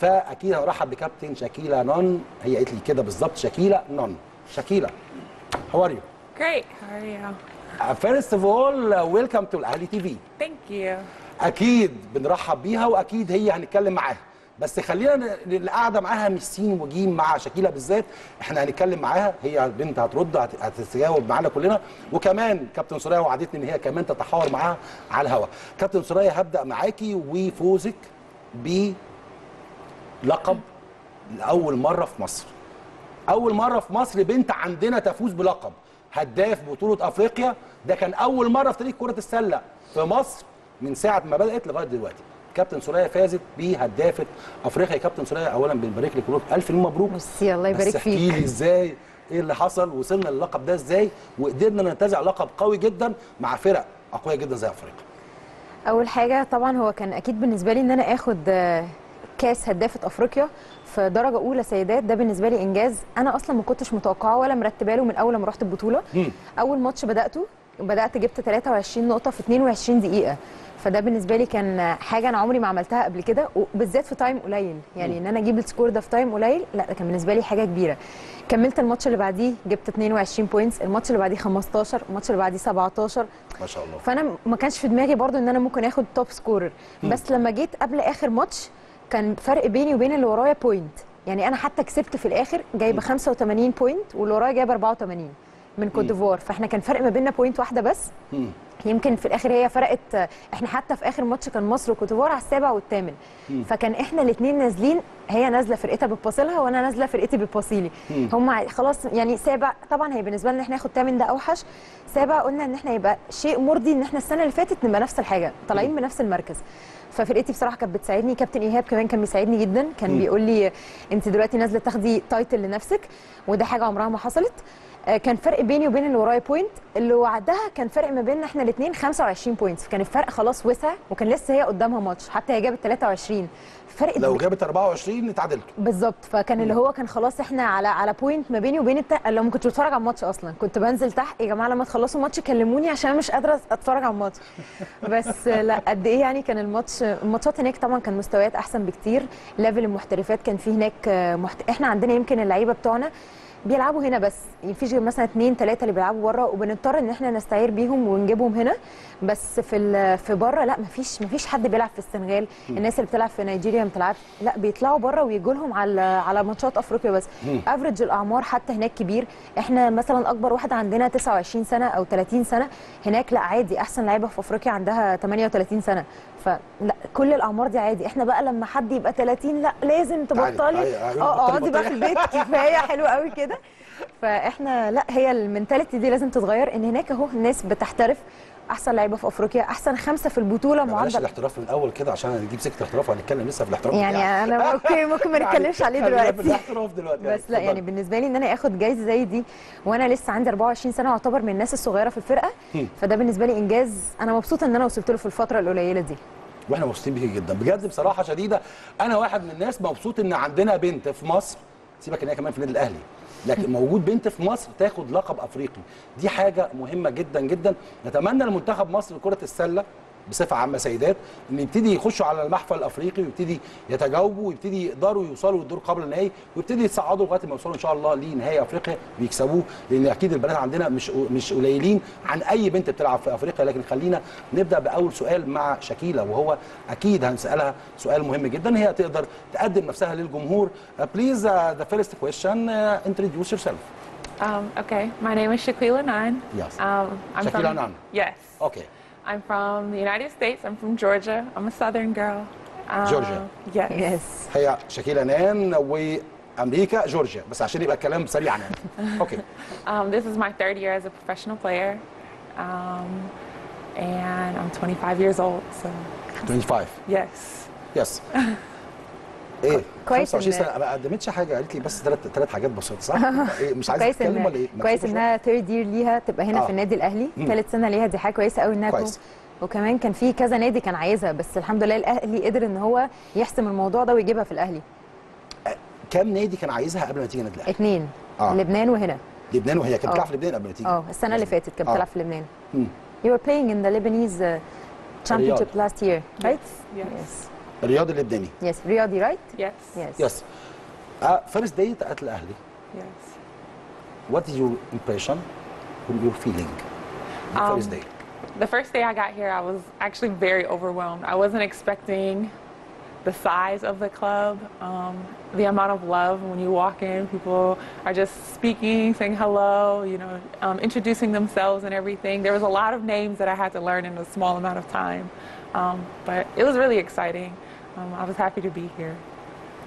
فأكيد هرحب بكابتن شاكيلا نون. هي قالت لي كده بالظبط شاكيلا نون. شاكيلا how are you
Great. How are you?
first of all welcome to الاهلي TV
Thank you.
أكيد بنرحب بيها وأكيد هي هنتكلم معاها. بس خلينا القعدة معاها مش سين وجيم مع شاكيلا بالذات. إحنا هنتكلم معاها. هي بنت هترد هت- هتتجاوب معانا كلنا. وكمان كابتن سوريا وعدتني إن هي كمان تتحاور معاها على الهواء كابتن سوريا هبدأ معاكي وفوزك بلقب لأول مرة في مصر. أول مرة في مصر بنت عندنا تفوز بلقب. هداف بطولة أفريقيا. ده كان أول مرة في تاريخ كرة السلة في مصر من ساعة ما بدأت لغاية دلوقتي. كابتن سوريا فازت بهدافه أفريقيا. يا كابتن سوريا اولا بنبارك لك ألف مبروك
ميرسي الله
بس
يبارك فيك.
لي إزاي إيه اللي حصل؟ وصلنا للقب ده إزاي؟ وقدرنا ننتزع لقب قوي جدا مع فرق أقوياء جدا زي أفريقيا.
أول حاجة طبعا هو كان أكيد بالنسبة لي إن أنا آخد آه، كأس هدافه أفريقيا. في درجة أولى سيدات ده بالنسبة لي إنجاز. أنا أصلا ما كنتش متوقعة ولا مرتبه له من أول ما رحت البطولة.
مم.
أول ماتش بدأته بدأت جبت 23 نقطة في 22 دقيقة. فده بالنسبة لي كان حاجة أنا عمري ما عملتها قبل كده وبالذات في time قليل. يعني إن أنا أجيب ال score ده في time قليل لا ده كان بالنسبة لي حاجة كبيرة. كملت الماتش اللي بعديه جبت 22 points الماتش اللي بعديه 15 الماتش اللي بعديه 17
ما شاء الله.
فأنا ما كانش في دماغي برضو إن أنا ممكن آخد top scorer بس لما جيت قبل آخر ماتش كان فرق بيني وبين اللي ورايا point يعني أنا حتى كسبت في الآخر جايبة 85 point واللي ورايا جايبة 84 من كوت ديفوار فإحنا كان فرق ما بيننا point واحدة بس. يمكن في الآخر هي فرقت إحنا حتى في آخر ماتش كان مصر وكوت ديفوار على السابع والثامن. فكان إحنا الاثنين نازلين هي نازلة فرقتها بتباصيلها وأنا نازلة فرقتي بتباصيلي هم خلاص يعني سابع طبعا هي بالنسبة لنا إحنا ناخد ثامن ده أوحش. سابع قلنا إن إحنا يبقى شيء مرضي إن إحنا السنة اللي فاتت نبقى نفس الحاجة طالعين بنفس المركز. ففرقتي بصراحة كانت بتساعدني. كابتن إيهاب كمان كان بيساعدني جدا. كان بيقول لي أنت دلوقتي نازلة تاخدي title لنفسك. وده حاجة عمرها ما حصلت. كان فرق بيني وبين اللي ورايا point اللي بعدها كان فرق ما بيننا إحنا الاثنين 25 points فكان الفرق خلاص وسع وكان لسه هي قدامها ماتش. حتى هي جابت 23 فرق
لو جابت 24 اتعادلتوا.
بالظبط. فكان اللي هو كان خلاص إحنا على على point ما بيني وبين التا... لو ما كنتش بتفرج على الماتش أصلا. كنت بنزل تحت. يا جماعة لما تخلصوا الماتش كلموني عشان مش قادرة أتفرج على الماتش. بس لا قد إيه يعني كان الماتش الماتشات هناك طبعا كان مستويات أحسن بكتير. level المحترفات كان فيه هناك محت... إحنا عندنا يمكن اللعيبة بتوعنا بيلعبوا هنا بس. مفيش غير مثلا اثنين ثلاثة اللي بيلعبوا بره وبنضطر إن إحنا نستعير بيهم ونجيبهم هنا. بس في في بره لا مفيش مفيش حد بيلعب في السنغال. الناس اللي بتلعب في نيجيريا ما بتلعبش. لا بيطلعوا بره ويجوا لهم على على ماتشات أفريقيا بس. average الأعمار حتى هناك كبير. إحنا مثلا أكبر واحدة عندنا 29 سنة أو 30 سنة. هناك لا عادي أحسن لعيبة في أفريقيا عندها 38 سنة. فلا كل الأعمار دي عادي. إحنا بقى لما حد يبقى 30 لا لازم تبطلي.
تعالي، تعالي،
آه
بطلي،
أقعدي بقى في. البيت. كفاية حلو قوي كده. فإحنا لا هي ال mentality دي لازم تتغير إن هناك أهو الناس بتحترف. أحسن لعيبة في أفريقيا أحسن خمسة في
البطولة
معدل
الاحتراف من الأول كده عشان نجيب سكة الاحتراف وهنتكلم لسه في الاحتراف
يعني
بتاعك.
أنا okay ممكن ما نتكلمش عليه دلوقتي
الاحتراف دلوقتي
بس لا يعني. بالنسبة لي إن أنا آخد جايزة زي دي وأنا لسه عندي 24 سنة اعتبر من الناس الصغيرة في
الفرقة.
فده بالنسبة لي إنجاز أنا مبسوطة إن أنا وصلت له في الفترة القليلة دي
وإحنا مبسوطين بيكي جدا بجد بصراحة شديدة أنا واحد من الناس مبسوط إن عندنا بنت في مصر سيبك إن هي كمان في النادي الأهلي لكن موجود بنت في مصر تاخد لقب افريقي. دي حاجة مهمة جدا جدا. نتمنى لمنتخب مصر لكرة السلة بصفة عامة سيدات إن يبتدي يخشوا على المحفل الأفريقي ويبتدي يتجاوبوا ويبتدي يقدروا يوصلوا للدور قبل النهائي ويبتدي يتصعدوا لغاية ما يوصلوا إن شاء الله لنهائي أفريقيا ويكسبوه لأن أكيد البنات عندنا مش مش قليلين عن أي بنت بتلعب في أفريقيا لكن خلينا نبدأ بأول سؤال مع شكيله وهو أكيد هنسألها سؤال مهم جدا هي تقدر تقدم نفسها للجمهور please the first question introduce yourself
Um, okay, my name is Shaquila Nunn.
Yes.
Um, I'm
Shaquila
from,
Nunn.
Yes.
okay
I'm from the United States. I'm from Georgia. I'm a Southern girl. Um,
Georgia.
Yes.
يس
هي شكيله نان وامريكا جورجيا بس عشان يبقى الكلام سريع يعني اوكي
Um, this is my third year as a professional player. Um, and I'm 25 years old. So,
25
yes.
يس إيه
كويس
25
إن-
سنة ما قدمتش حاجة قالت لي بس ثلاث ثلاث حاجات بسيطة صح؟ إيه مش عايزة
كويس
تتكلم
إن
ولا إيه؟
كويس إنها third year ليها تبقى هنا
آه.
في النادي
الأهلي.
ثالث سنة ليها دي حاجة كويسة قوي إنها
كويس.
وكمان كان في كذا نادي كان عايزها بس الحمد لله الأهلي قدر إن هو يحسم الموضوع ده ويجيبها في
الأهلي. كام نادي كان عايزها قبل ما تيجي النادي الأهلي؟
اثنين
آه.
لبنان وهنا
لبنان وهي كانت
آه.
بتلعب في لبنان قبل ما تيجي
آه السنة اللي فاتت كانت
آه.
بتلعب في لبنان. You were playing in the Lebanese uh, championship last year, right?
Yes.
Yes.
Riyad Libdani.
Yes, Riyadi, right?
Yes.
Yes.
Yes. Uh, first day at Al Ahli.
Yes.
What is your impression? What your feeling? The
um,
first day.
The first day I got here, I was actually very overwhelmed. I wasn't expecting the size of the club, um, the amount of love when you walk in. People are just speaking, saying hello, you know, um, introducing themselves and everything. There was a lot of names that I had to learn in a small amount of time, um, but it was really exciting. I was happy to be here.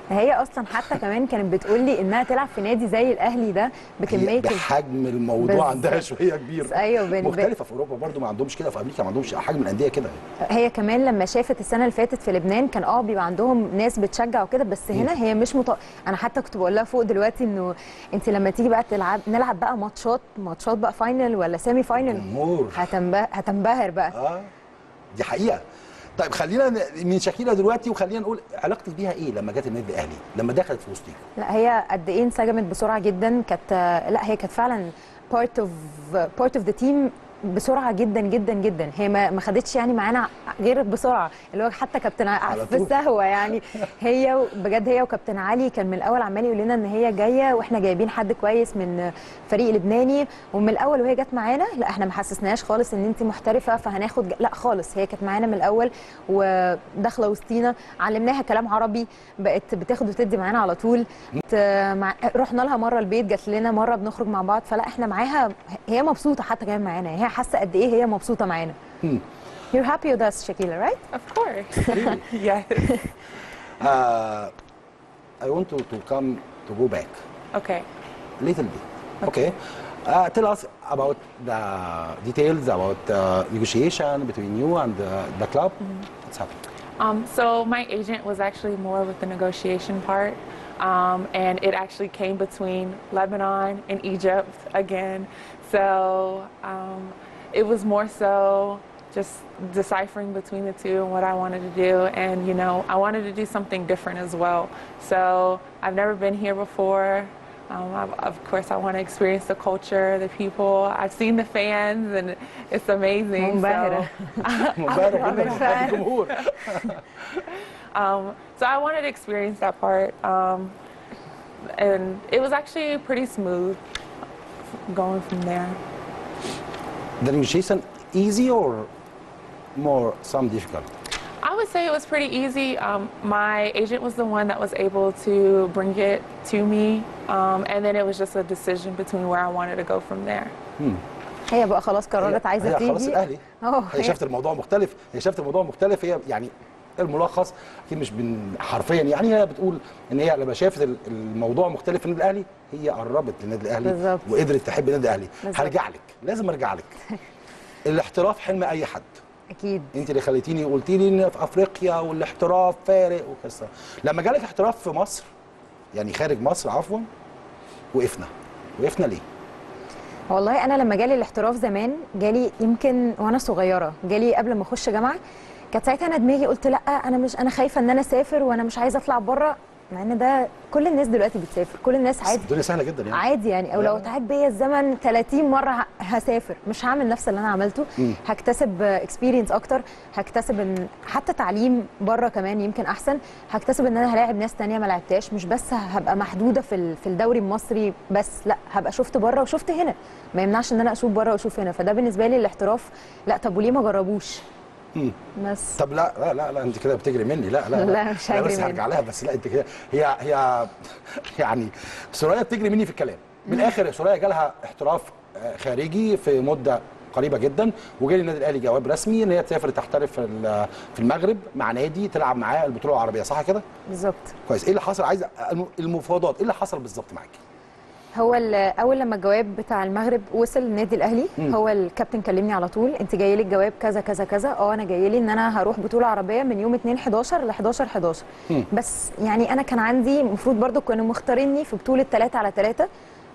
هي أصلا حتى كمان كانت بتقول لي إنها تلعب في نادي زي الأهلي ده بكمية
بحجم الموضوع. عندها شوية كبير.
أيوة، بن- بن-
مختلفة في أوروبا برضو ما عندهمش كده في أمريكا ما عندهمش حجم الأندية كده.
هي كمان لما شافت السنة اللي فاتت في لبنان كان آه بيبقى عندهم ناس بتشجع وكده بس هنا هي مش مط... أنا حتى كنت بقول لها فوق دلوقتي إنه أنت لما تيجي بقى تلعب نلعب بقى ماتشات ماتشات بقى final ولا semi
final
هتنبه... هتنبهر بقى.
آه دي حقيقة. طيب خلينا من شكيله دلوقتي وخلينا نقول علاقتك بيها إيه لما جت النادي الأهلي؟ لما دخلت في وسطيكم.
لا هي قد إيه انسجمت بسرعة جدا كانت لا هي كانت فعلا part of part of the team بسرعة جدا جدا جدا. هي ما ما خدتش يعني معانا غير بسرعة. اللي هو حتى كابتن في. السهوة يعني. هي بجد هي وكابتن علي كان من الأول عمال يقول لنا إن هي جاية وإحنا جايبين حد كويس من فريق لبناني. ومن الأول وهي جت معانا لا إحنا ما حسسناش خالص إن انت محترفة فهناخد. لا خالص. هي كانت معانا من الأول وداخلة وسطينا علمناها كلام عربي بقت بتاخد وتدي معانا على طول. مع... رحنا لها مرة البيت جات لنا مرة بنخرج مع بعض. فلا إحنا معاها هي مبسوطة حتى كمان معانا. هي حاسه قد ايه هي مبسوطه معانا
مم.
You're happy with us, Shakila, right?
Of course. yes.
uh, I want to, to come to go back
Okay.
little bit okay uh, tell us about the details about uh, negotiation between you and uh, the club what's happening
Um, so my agent was actually more with the negotiation part, um, and it actually came between Lebanon and Egypt again. So um, it was more so just deciphering between the two and what I wanted to do. And, you know, I wanted to do something different as well. So I've never been here before. Um, of course, I want to experience the culture, the people. I've seen the fans, and it's amazing. So, um, so I wanted to experience that part, um, and it was actually pretty smooth going from there.
The negotiation easy or more some difficult?
I would say it was pretty easy. Um, my agent was the one that was able to bring it to me, um, and then it was just a decision between where I wanted to go from there.
هي بقى خلاص قررت عايزه
هي
تيجي
خلاص الاهلي
اه
هي شافت الموضوع مختلف هي شافت الموضوع مختلف هي يعني الملخص اكيد مش بن حرفيا يعني هي بتقول ان هي لما شافت ال- الموضوع مختلف في النادي الاهلي هي قربت للنادي الأهلي
بالظبط.
وقدرت تحب النادي
الأهلي.
هرجع لك. لازم أرجع لك. الاحتراف حلم أي حد.
أكيد.
أنت اللي خليتيني قلتي لي إن في أفريقيا والاحتراف فارق وقصة. لما جالك احتراف في مصر يعني خارج مصر عفوا وقفنا. وقفنا ليه؟
والله أنا لما جالي الاحتراف زمان جالي يمكن وأنا صغيرة جالي قبل ما أخش جامعة كانت ساعتها أنا دماغي قلت لأ أنا مش أنا خايفة إن أنا أسافر وأنا مش عايزة أطلع بره مع إن ده كل الناس دلوقتي بتسافر كل الناس عادي.
الدنيا سهلة جدا يعني.
عادي يعني أو لو اتعاد بيا الزمن 30 مرة هسافر. مش هعمل نفس اللي أنا عملته.
مم.
هكتسب اكسبيرينس أكتر. هكتسب إن حتى تعليم بره كمان يمكن أحسن. هكتسب إن أنا هلاعب ناس تانية ما لعبتهاش. مش بس هبقى محدودة في في الدوري المصري بس لا هبقى شفت بره وشفت هنا. ما يمنعش إن أنا أشوف بره وأشوف هنا. فده بالنسبة لي الاحتراف. لا طب وليه ما جربوش؟
مم.
بس.
طب لا لا لا, لا انت كده بتجري مني. لا لا
لا، مش هجري
بس. هرجع لها بس لا انت كده هي هي يعني سوريا بتجري مني في الكلام. من الآخر سوريا جالها احتراف آه، خارجي في مدة قريبة جدا وجالي النادي الأهلي جواب رسمي إن هي تسافر تحترف في ال- في المغرب مع نادي تلعب معاه البطولة العربية صح كده؟
بالظبط.
كويس. إيه اللي حصل؟ عايز الم- المفاوضات. إيه اللي حصل بالظبط معاكي؟
هو ال- أول لما الجواب بتاع المغرب وصل النادي الأهلي
مم.
هو الكابتن كلمني على طول أنت جاي لي الجواب كذا كذا كذا آه أنا جاي لي إن أنا هروح بطولة عربية من يوم 2 11 ل 11 11
مم.
بس يعني أنا كان عندي المفروض برضو كانوا مختاريني في بطولة 3 على 3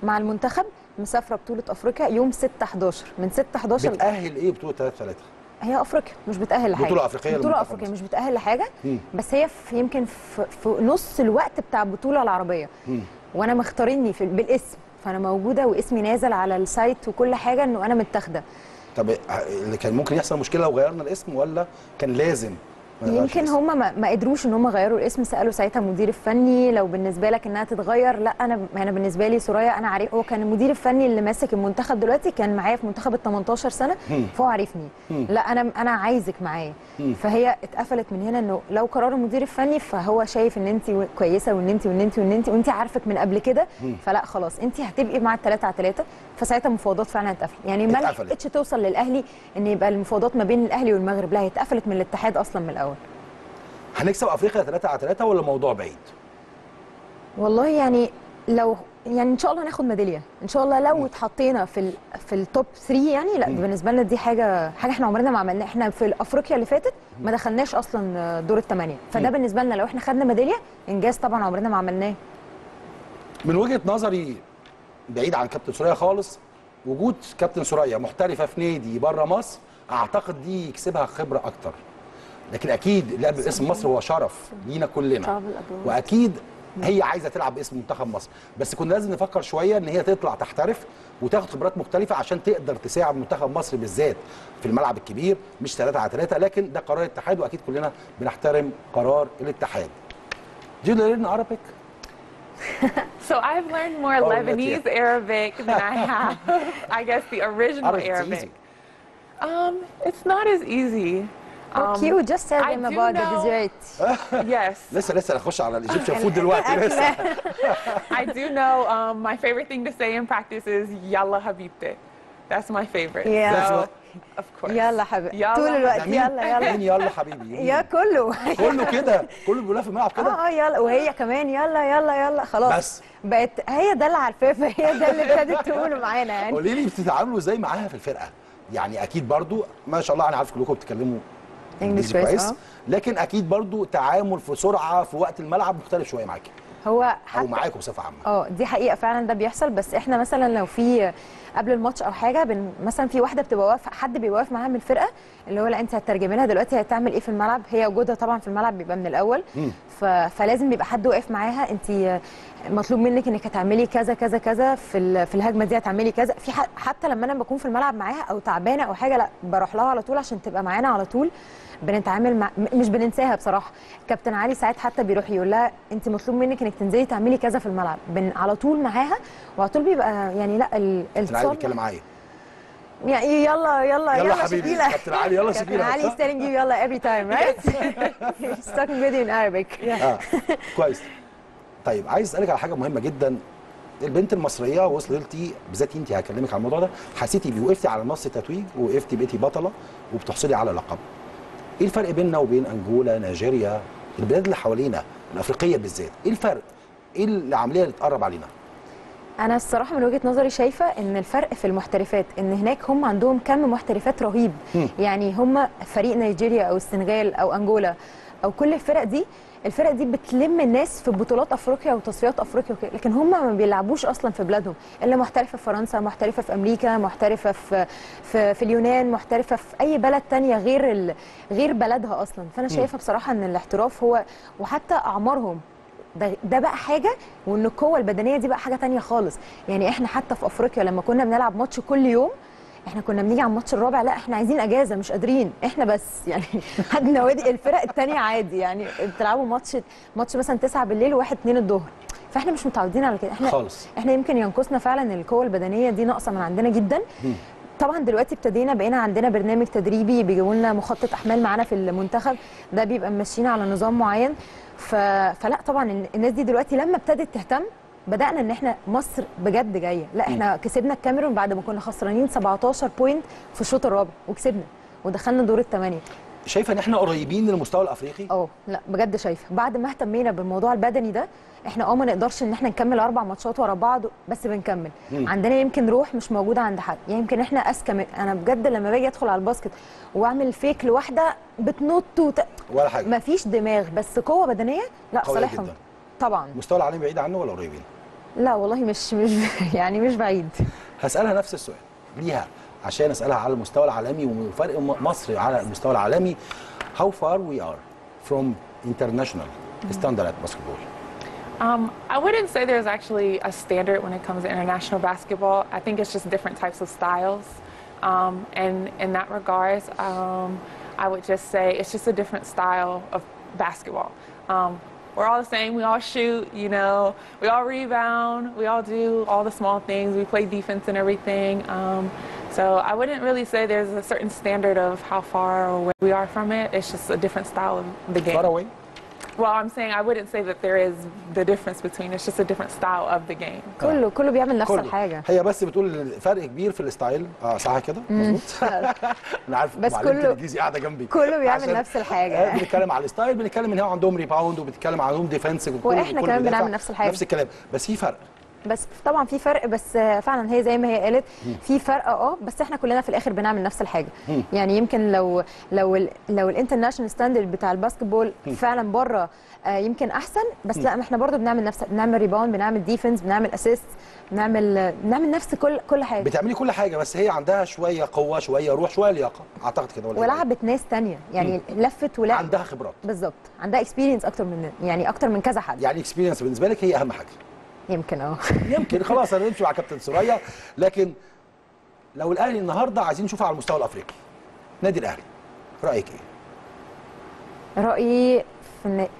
مع المنتخب مسافرة بطولة أفريقيا يوم 6 11 من 6 11
بتأهل إيه بطولة 3 3
هي أفريقيا مش بتأهل لحاجة
بطولة للمنتخب
أفريقيا
مصر.
مش بتأهل لحاجة
مم.
بس هي في يمكن في, في نص الوقت بتاع البطولة العربية
مم.
وأنا مختاريني بالاسم. فانا موجوده واسمي نازل على السايت وكل حاجة انه أنا متاخده.
طب اللي كان ممكن يحصل مشكله لو غيرنا الاسم ولا كان لازم
يمكن؟ هم ما, ما قدروش إن هم غيروا الاسم سألوا ساعتها المدير الفني لو بالنسبة لك إنها تتغير لأ أنا أنا بالنسبة لي سوريا أنا عارف هو كان المدير الفني اللي ماسك المنتخب دلوقتي كان معايا في منتخب ال 18 سنه. فهو عارفني. لأ أنا أنا عايزك معايا. فهي اتقفلت من هنا إنه لو قرار المدير الفني فهو شايف إن انت كويسة وإن انت وإن انت وإن انت وانت عارفك من قبل كده. فلأ خلاص انت هتبقي مع الثلاثه على ثلاثة فساعتها المفاوضات فعلا اتقفلت. يعني ما. لحقتش توصل للأهلي إن يبقى المفاوضات ما بين الأهلي والمغرب لا هي اتقفلت من الاتحاد أصلا من الأول.
هنكسب أفريقيا 3 على 3 ولا موضوع بعيد؟
والله يعني لو يعني إن شاء الله ناخد ميدالية. إن شاء الله لو اتحطينا في ال في التوب 3 يعني لا بالنسبة لنا دي حاجة حاجة إحنا عمرنا ما عملناها. إحنا في أفريقيا اللي فاتت ما دخلناش أصلا دور الثمانيه فده. بالنسبة لنا لو إحنا خدنا ميدالية إنجاز طبعا عمرنا ما عملناه.
من وجهة نظري بعيد عن كابتن سوريا خالص. وجود كابتن سوريا محترفة في نادي بره مصر أعتقد دي يكسبها خبرة أكتر. لكن أكيد لعب باسم مصر هو شرف لينا كلنا. وأكيد هي عايزة تلعب باسم منتخب مصر. بس كنا لازم نفكر شوية إن هي تطلع تحترف وتاخد خبرات مختلفة عشان تقدر تساعد منتخب مصر بالذات في الملعب الكبير مش 3 على 3 لكن ده قرار الاتحاد وأكيد كلنا بنحترم قرار الاتحاد. Do you learn Arabic?
So I've learned more
Oh, not
Lebanese
yet.
Arabic than I have, I guess, the original
Arabic is
Arabic.
easy.
Um, it's not as easy.
Oh,
Um,
cute. Just tell
I
them
do
about the
know-
dessert.
Yes,
لسه لسه هنخش على الايجيبشن فود دلوقتي لسه
I do know. Um, my favorite thing to say in practice is "Yalla Habibte." That's my favorite.
Yeah.
That's
So,
what-
of course.
يلا حبيبي.
يلا.
طول الوقت؟ يلا يلا.
مين يلا حبيبي؟
يا كله.
كله كده. كله بيقولها في الملعب كده.
آه آه يلا. وهي كمان. يلا يلا يلا. خلاص.
بس.
بقت هي ده اللي عارفاه. فهي ده اللي ابتدت تقوله معانا يعني.
قولي لي بتتعاملوا إزاي معاها في الفرقة؟ يعني أكيد برضو ما شاء الله أنا عارف كلكم بتتكلموا
انجلش كويس. آه.
لكن أكيد برضو تعامل في سرعة في وقت الملعب مختلف شوية معاكي.
هو أو
معاكم بصفة عامة.
آه دي حقيقة فعلا ده بيحصل. بس إحنا مثلا لو في قبل الماتش أو حاجة بن مثلا في واحدة بتبقى واقفة حد بيبقى واقف معاها من الفرقة اللي هو لا انت هتترجمي لها دلوقتي هتعمل إيه في الملعب؟ هي وجودها طبعا في الملعب بيبقى من الأول. ف... فلازم بيبقى حد واقف معاها. انت مطلوب منك انك هتعملي كذا كذا كذا في ال... في الهجمة دي هتعملي كذا. في ح... حتى لما أنا بكون في الملعب معاها أو تعبانة أو حاجة لا بروح لها على طول عشان تبقى معانا على طول. بنتعامل مع مش بننساها بصراحة. كابتن علي ساعات حتى بيروح يقول لها انت مطلوب منك انك تنزلي تعملي كذا في الملعب. بن... على طول معاها وعلى طول بيبقى يعني لا ال... الاتصال
بيتكلم معايا.
يعني يلا يلا
يلا حبيبي،. كابتن علي، يلا
كابتن
شكيلة.
علي telling you يلا every time right he's talking with you in Arabic.
آه كويس. طيب عايز أسألك على حاجة مهمة جدا. البنت المصرية وصلتي بالذات انت هكلمك على الموضوع ده. حسيتي بيه وقفتي على نص التتويج وقفتي بقيتي بطلة وبتحصلي على لقب. إيه الفرق بيننا وبين انجولا نيجيريا البلاد اللي حوالينا الأفريقية بالذات؟ إيه الفرق؟ إيه العملية اللي تقرب علينا؟
أنا الصراحة من وجهة نظري شايفة إن الفرق في المحترفات إن هناك هم عندهم كم محترفات رهيب. يعني هم فريق نيجيريا أو السنغال أو انجولا أو كل الفرق دي الفرق دي بتلم الناس في بطولات أفريقيا وتصفيات أفريقيا وكده لكن هم ما بيلعبوش أصلا في بلادهم. اللي محترفة في فرنسا محترفة في أمريكا محترفة في في, في اليونان محترفة في أي بلد تانية غير ال... غير بلدها أصلا. فأنا شايفة بصراحة إن الاحتراف هو وحتى أعمارهم ده, ده بقى حاجة وإن القوة البدنية دي بقى حاجة تانية خالص. يعني إحنا حتى في أفريقيا لما كنا بنلعب ماتش كل يوم إحنا كنا بنيجي على الماتش الرابع لا إحنا عايزين أجازة مش قادرين. إحنا بس يعني حد نوادي الفرق التانية عادي. يعني بتلعبوا ماتش ماتش مثلا 9 بالليل وواحد 2 الظهر. فإحنا مش متعودين على كده. إحنا
خالص.
إحنا يمكن ينقصنا فعلا القوة البدنية دي ناقصة من عندنا جدا. طبعا دلوقتي ابتدينا بقينا عندنا برنامج تدريبي بيجيبوا لنا مخطط أحمال معانا في المنتخب. ده بيبقى ماشيين على نظام معين. فلا طبعا الناس دي دلوقتي لما ابتدت تهتم بدأنا إن إحنا مصر بجد جاية. لا إحنا كسبنا الكاميرون بعد ما كنا خسرانين 17 بوينت في الشوط الرابع وكسبنا ودخلنا دور الثمانيه
شايفة إن إحنا قريبين للمستوى الأفريقي؟
آه لا بجد شايفة. بعد ما اهتمينا بالموضوع البدني ده إحنا أه ما نقدرش إن إحنا نكمل أربع ماتشات ورا بعض بس بنكمل.
مم.
عندنا يمكن روح مش موجودة عند حد. يعني يمكن إحنا أذكى من أنا بجد لما باجي أدخل على الباسكت وأعمل فيك لواحده بتنط وت...
ولا حاجة.
مفيش دماغ بس قوة بدنية لا صالحهم. طبعا.
المستوى العالمي بعيد عنه ولا قريبين؟
لا والله مش مش يعني مش بعيد.
هسألها نفس السؤال. ليها عشان اسالها على المستوى العالمي وفرق م- مصر على المستوى العالمي how far we are from international standard at basketball
Um, I wouldn't say there's actually a standard when it comes to international basketball. I think it's just different types of styles. Um, and in that regards, um, I would just say it's just a different style of basketball. we're all the same. We all shoot, you know, we all rebound, we all do all the small things. We play defense and everything. Um, so I wouldn't really say there's a certain standard of how far where we are from it. It's just a different style of the game.
far away
Well, I'm saying I wouldn't say that there is the difference between. It's just a different style of the game.
كله كله بيعمل نفس
كله.
الحاجة
هي بس بتقول فرق كبير في ال style آه صح كده مظبوط أنا عارف
بس كله-
الإنجليزي قاعدة جنبي
كله بيعمل نفس الحاجة.
آه، بنتكلم على ال style بنتكلم إن هو عندهم rebound وبنتكلم عندهم defense
وإحنا كمان بنعمل نفس الحاجة.
نفس الكلام بس في فرق
بس طبعا في فرق بس فعلا هي زي ما هي قالت في فرق آه بس إحنا كلنا في الآخر بنعمل نفس الحاجة. يعني يمكن لو لو ال لو ال international standard بتاع ال basketball فعلا بره آه، يمكن أحسن بس لا إحنا برضو بنعمل نفس بنعمل rebound بنعمل defense بنعمل assist بنعمل بنعمل نفس كل كل حاجة.
بتعملي كل حاجة بس هي عندها شوية قوة شوية روح شوية لياقة أعتقد كده ولا إيه؟
ولعبت ناس تانية. يعني لفت ولعبت.
عندها خبرات.
بالظبط. عندها experience أكتر من يعني أكتر من كذا حد.
يعني experience بالنسبة لك هي أهم حاجة.
يمكن آه.
يمكن. خلاص أنا نمشي مع كابتن سوريا. لكن لو الأهلي النهارده عايزين نشوفه على المستوى الأفريقي نادي الأهلي
رأيك إيه؟ رأيي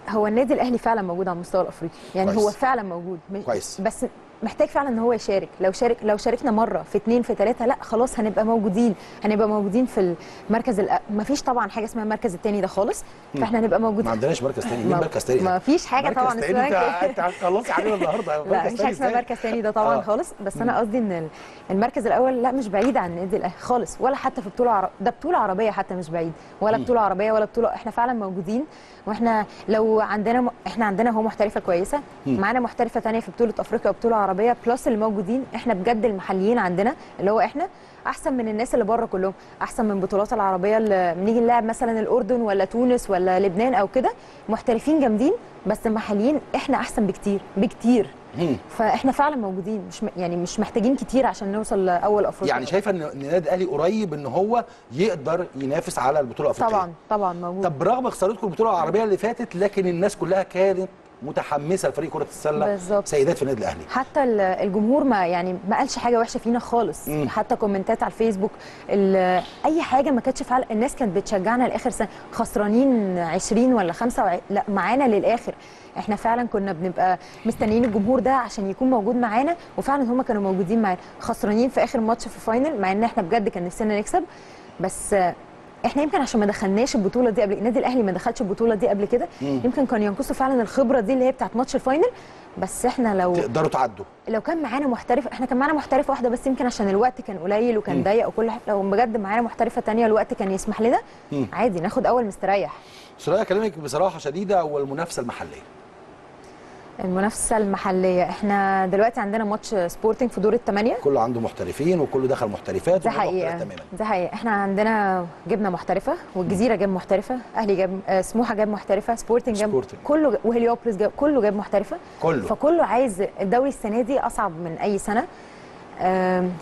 هو النادي الأهلي فعلا موجود على المستوى الأفريقي. يعني
كويس.
هو فعلا موجود.
كويس.
بس محتاج فعلا إن هو يشارك. لو شارك لو شاركنا مرة في اتنين في تلاتة لأ خلاص هنبقى موجودين. هنبقى موجودين في المركز الأ... ما فيش طبعا حاجة اسمها المركز الثاني ده خالص. فإحنا هنبقى
ما
موجودين
عندناش مركز تاني. مين
ما-
مركز تاني؟
ما فيش
حاجة
طبعا اسمها
انت هتخلصي علينا النهارده.
لا
تاني
حاجة اسمها؟ مركز تاني ده طبعا
آه.
خالص. بس أنا قصدي إن ال- المركز الأول لأ مش بعيد عن النادي الاهلي خالص. ولا حتى في بطولة عرب... ده بطولة عربية حتى مش بعيد. ولا بطولة عربية ولا بطولة إحنا فعلا موجودين. وإحنا لو عندنا م... إحنا عندنا هو محترفة كويسة. معانا محترفة تانية في بطولة أفريقيا وبطولة عربيه العربية بلس اللي موجودين إحنا بجد المحليين عندنا اللي هو إحنا أحسن من الناس اللي بره كلهم أحسن من البطولات العربية اللي بنيجي نلعب مثلا الأردن ولا تونس ولا لبنان أو كده محترفين جامدين بس المحليين إحنا أحسن بكتير بكتير. فإحنا فعلا موجودين مش يعني مش محتاجين كتير عشان نوصل لأول أفريقيا.
يعني شايفة إن النادي الأهلي قريب إن هو يقدر ينافس على البطولة الأفريقية؟
طبعا طبعا موجود.
طب برغم خسارتكم البطولة العربية اللي فاتت لكن الناس كلها كانت متحمسة لفريق كرة السلة
بالظبط.
سيدات في النادي الأهلي.
حتى ال- الجمهور ما يعني ما قالش حاجة وحشة فينا خالص.
مم.
حتى كومنتات على الفيسبوك ال- أي حاجة ما كانتش فعلا الناس كانت بتشجعنا لآخر سنة. خسرانين 20 ولا 5 لا معانا للآخر. إحنا فعلا كنا بنبقى مستنيين الجمهور ده عشان يكون موجود معانا وفعلا هم كانوا موجودين معانا. خسرانين في آخر ماتش في ال final مع إن إحنا بجد كان نفسنا نكسب. بس إحنا يمكن عشان ما دخلناش البطولة دي قبل النادي الأهلي ما دخلش البطولة دي قبل كده. يمكن كان ينقصه فعلا الخبرة دي اللي هي بتاعت ماتش ال final بس إحنا لو
تقدروا تعدوا
لو كان معانا محترف إحنا كان معانا محترفه واحدة بس يمكن عشان الوقت كان قليل. وكان ضيق وكل حاجة لو بجد معانا محترفة تانية الوقت كان يسمح لنا. عادي ناخد أول مستريح
سوريا أكلمك بصراحة شديدة والمنافسة المحلية
المنافسة المحلية. إحنا دلوقتي عندنا ماتش سبورتنج في دور الثمانيه
كله عنده محترفين وكله دخل محترفات
ده
حقيقة. تماما.
ده حقيقة. إحنا عندنا جبنا محترفة والجزيرة جاب محترفة أهلي جاب آه، سموحة جاب محترفة سبورتنج جاب
سبورتنج.
كله وهليوبلس جاب كله جاب محترفة.
كله.
فكله عايز الدوري السنة دي أصعب من أي سنة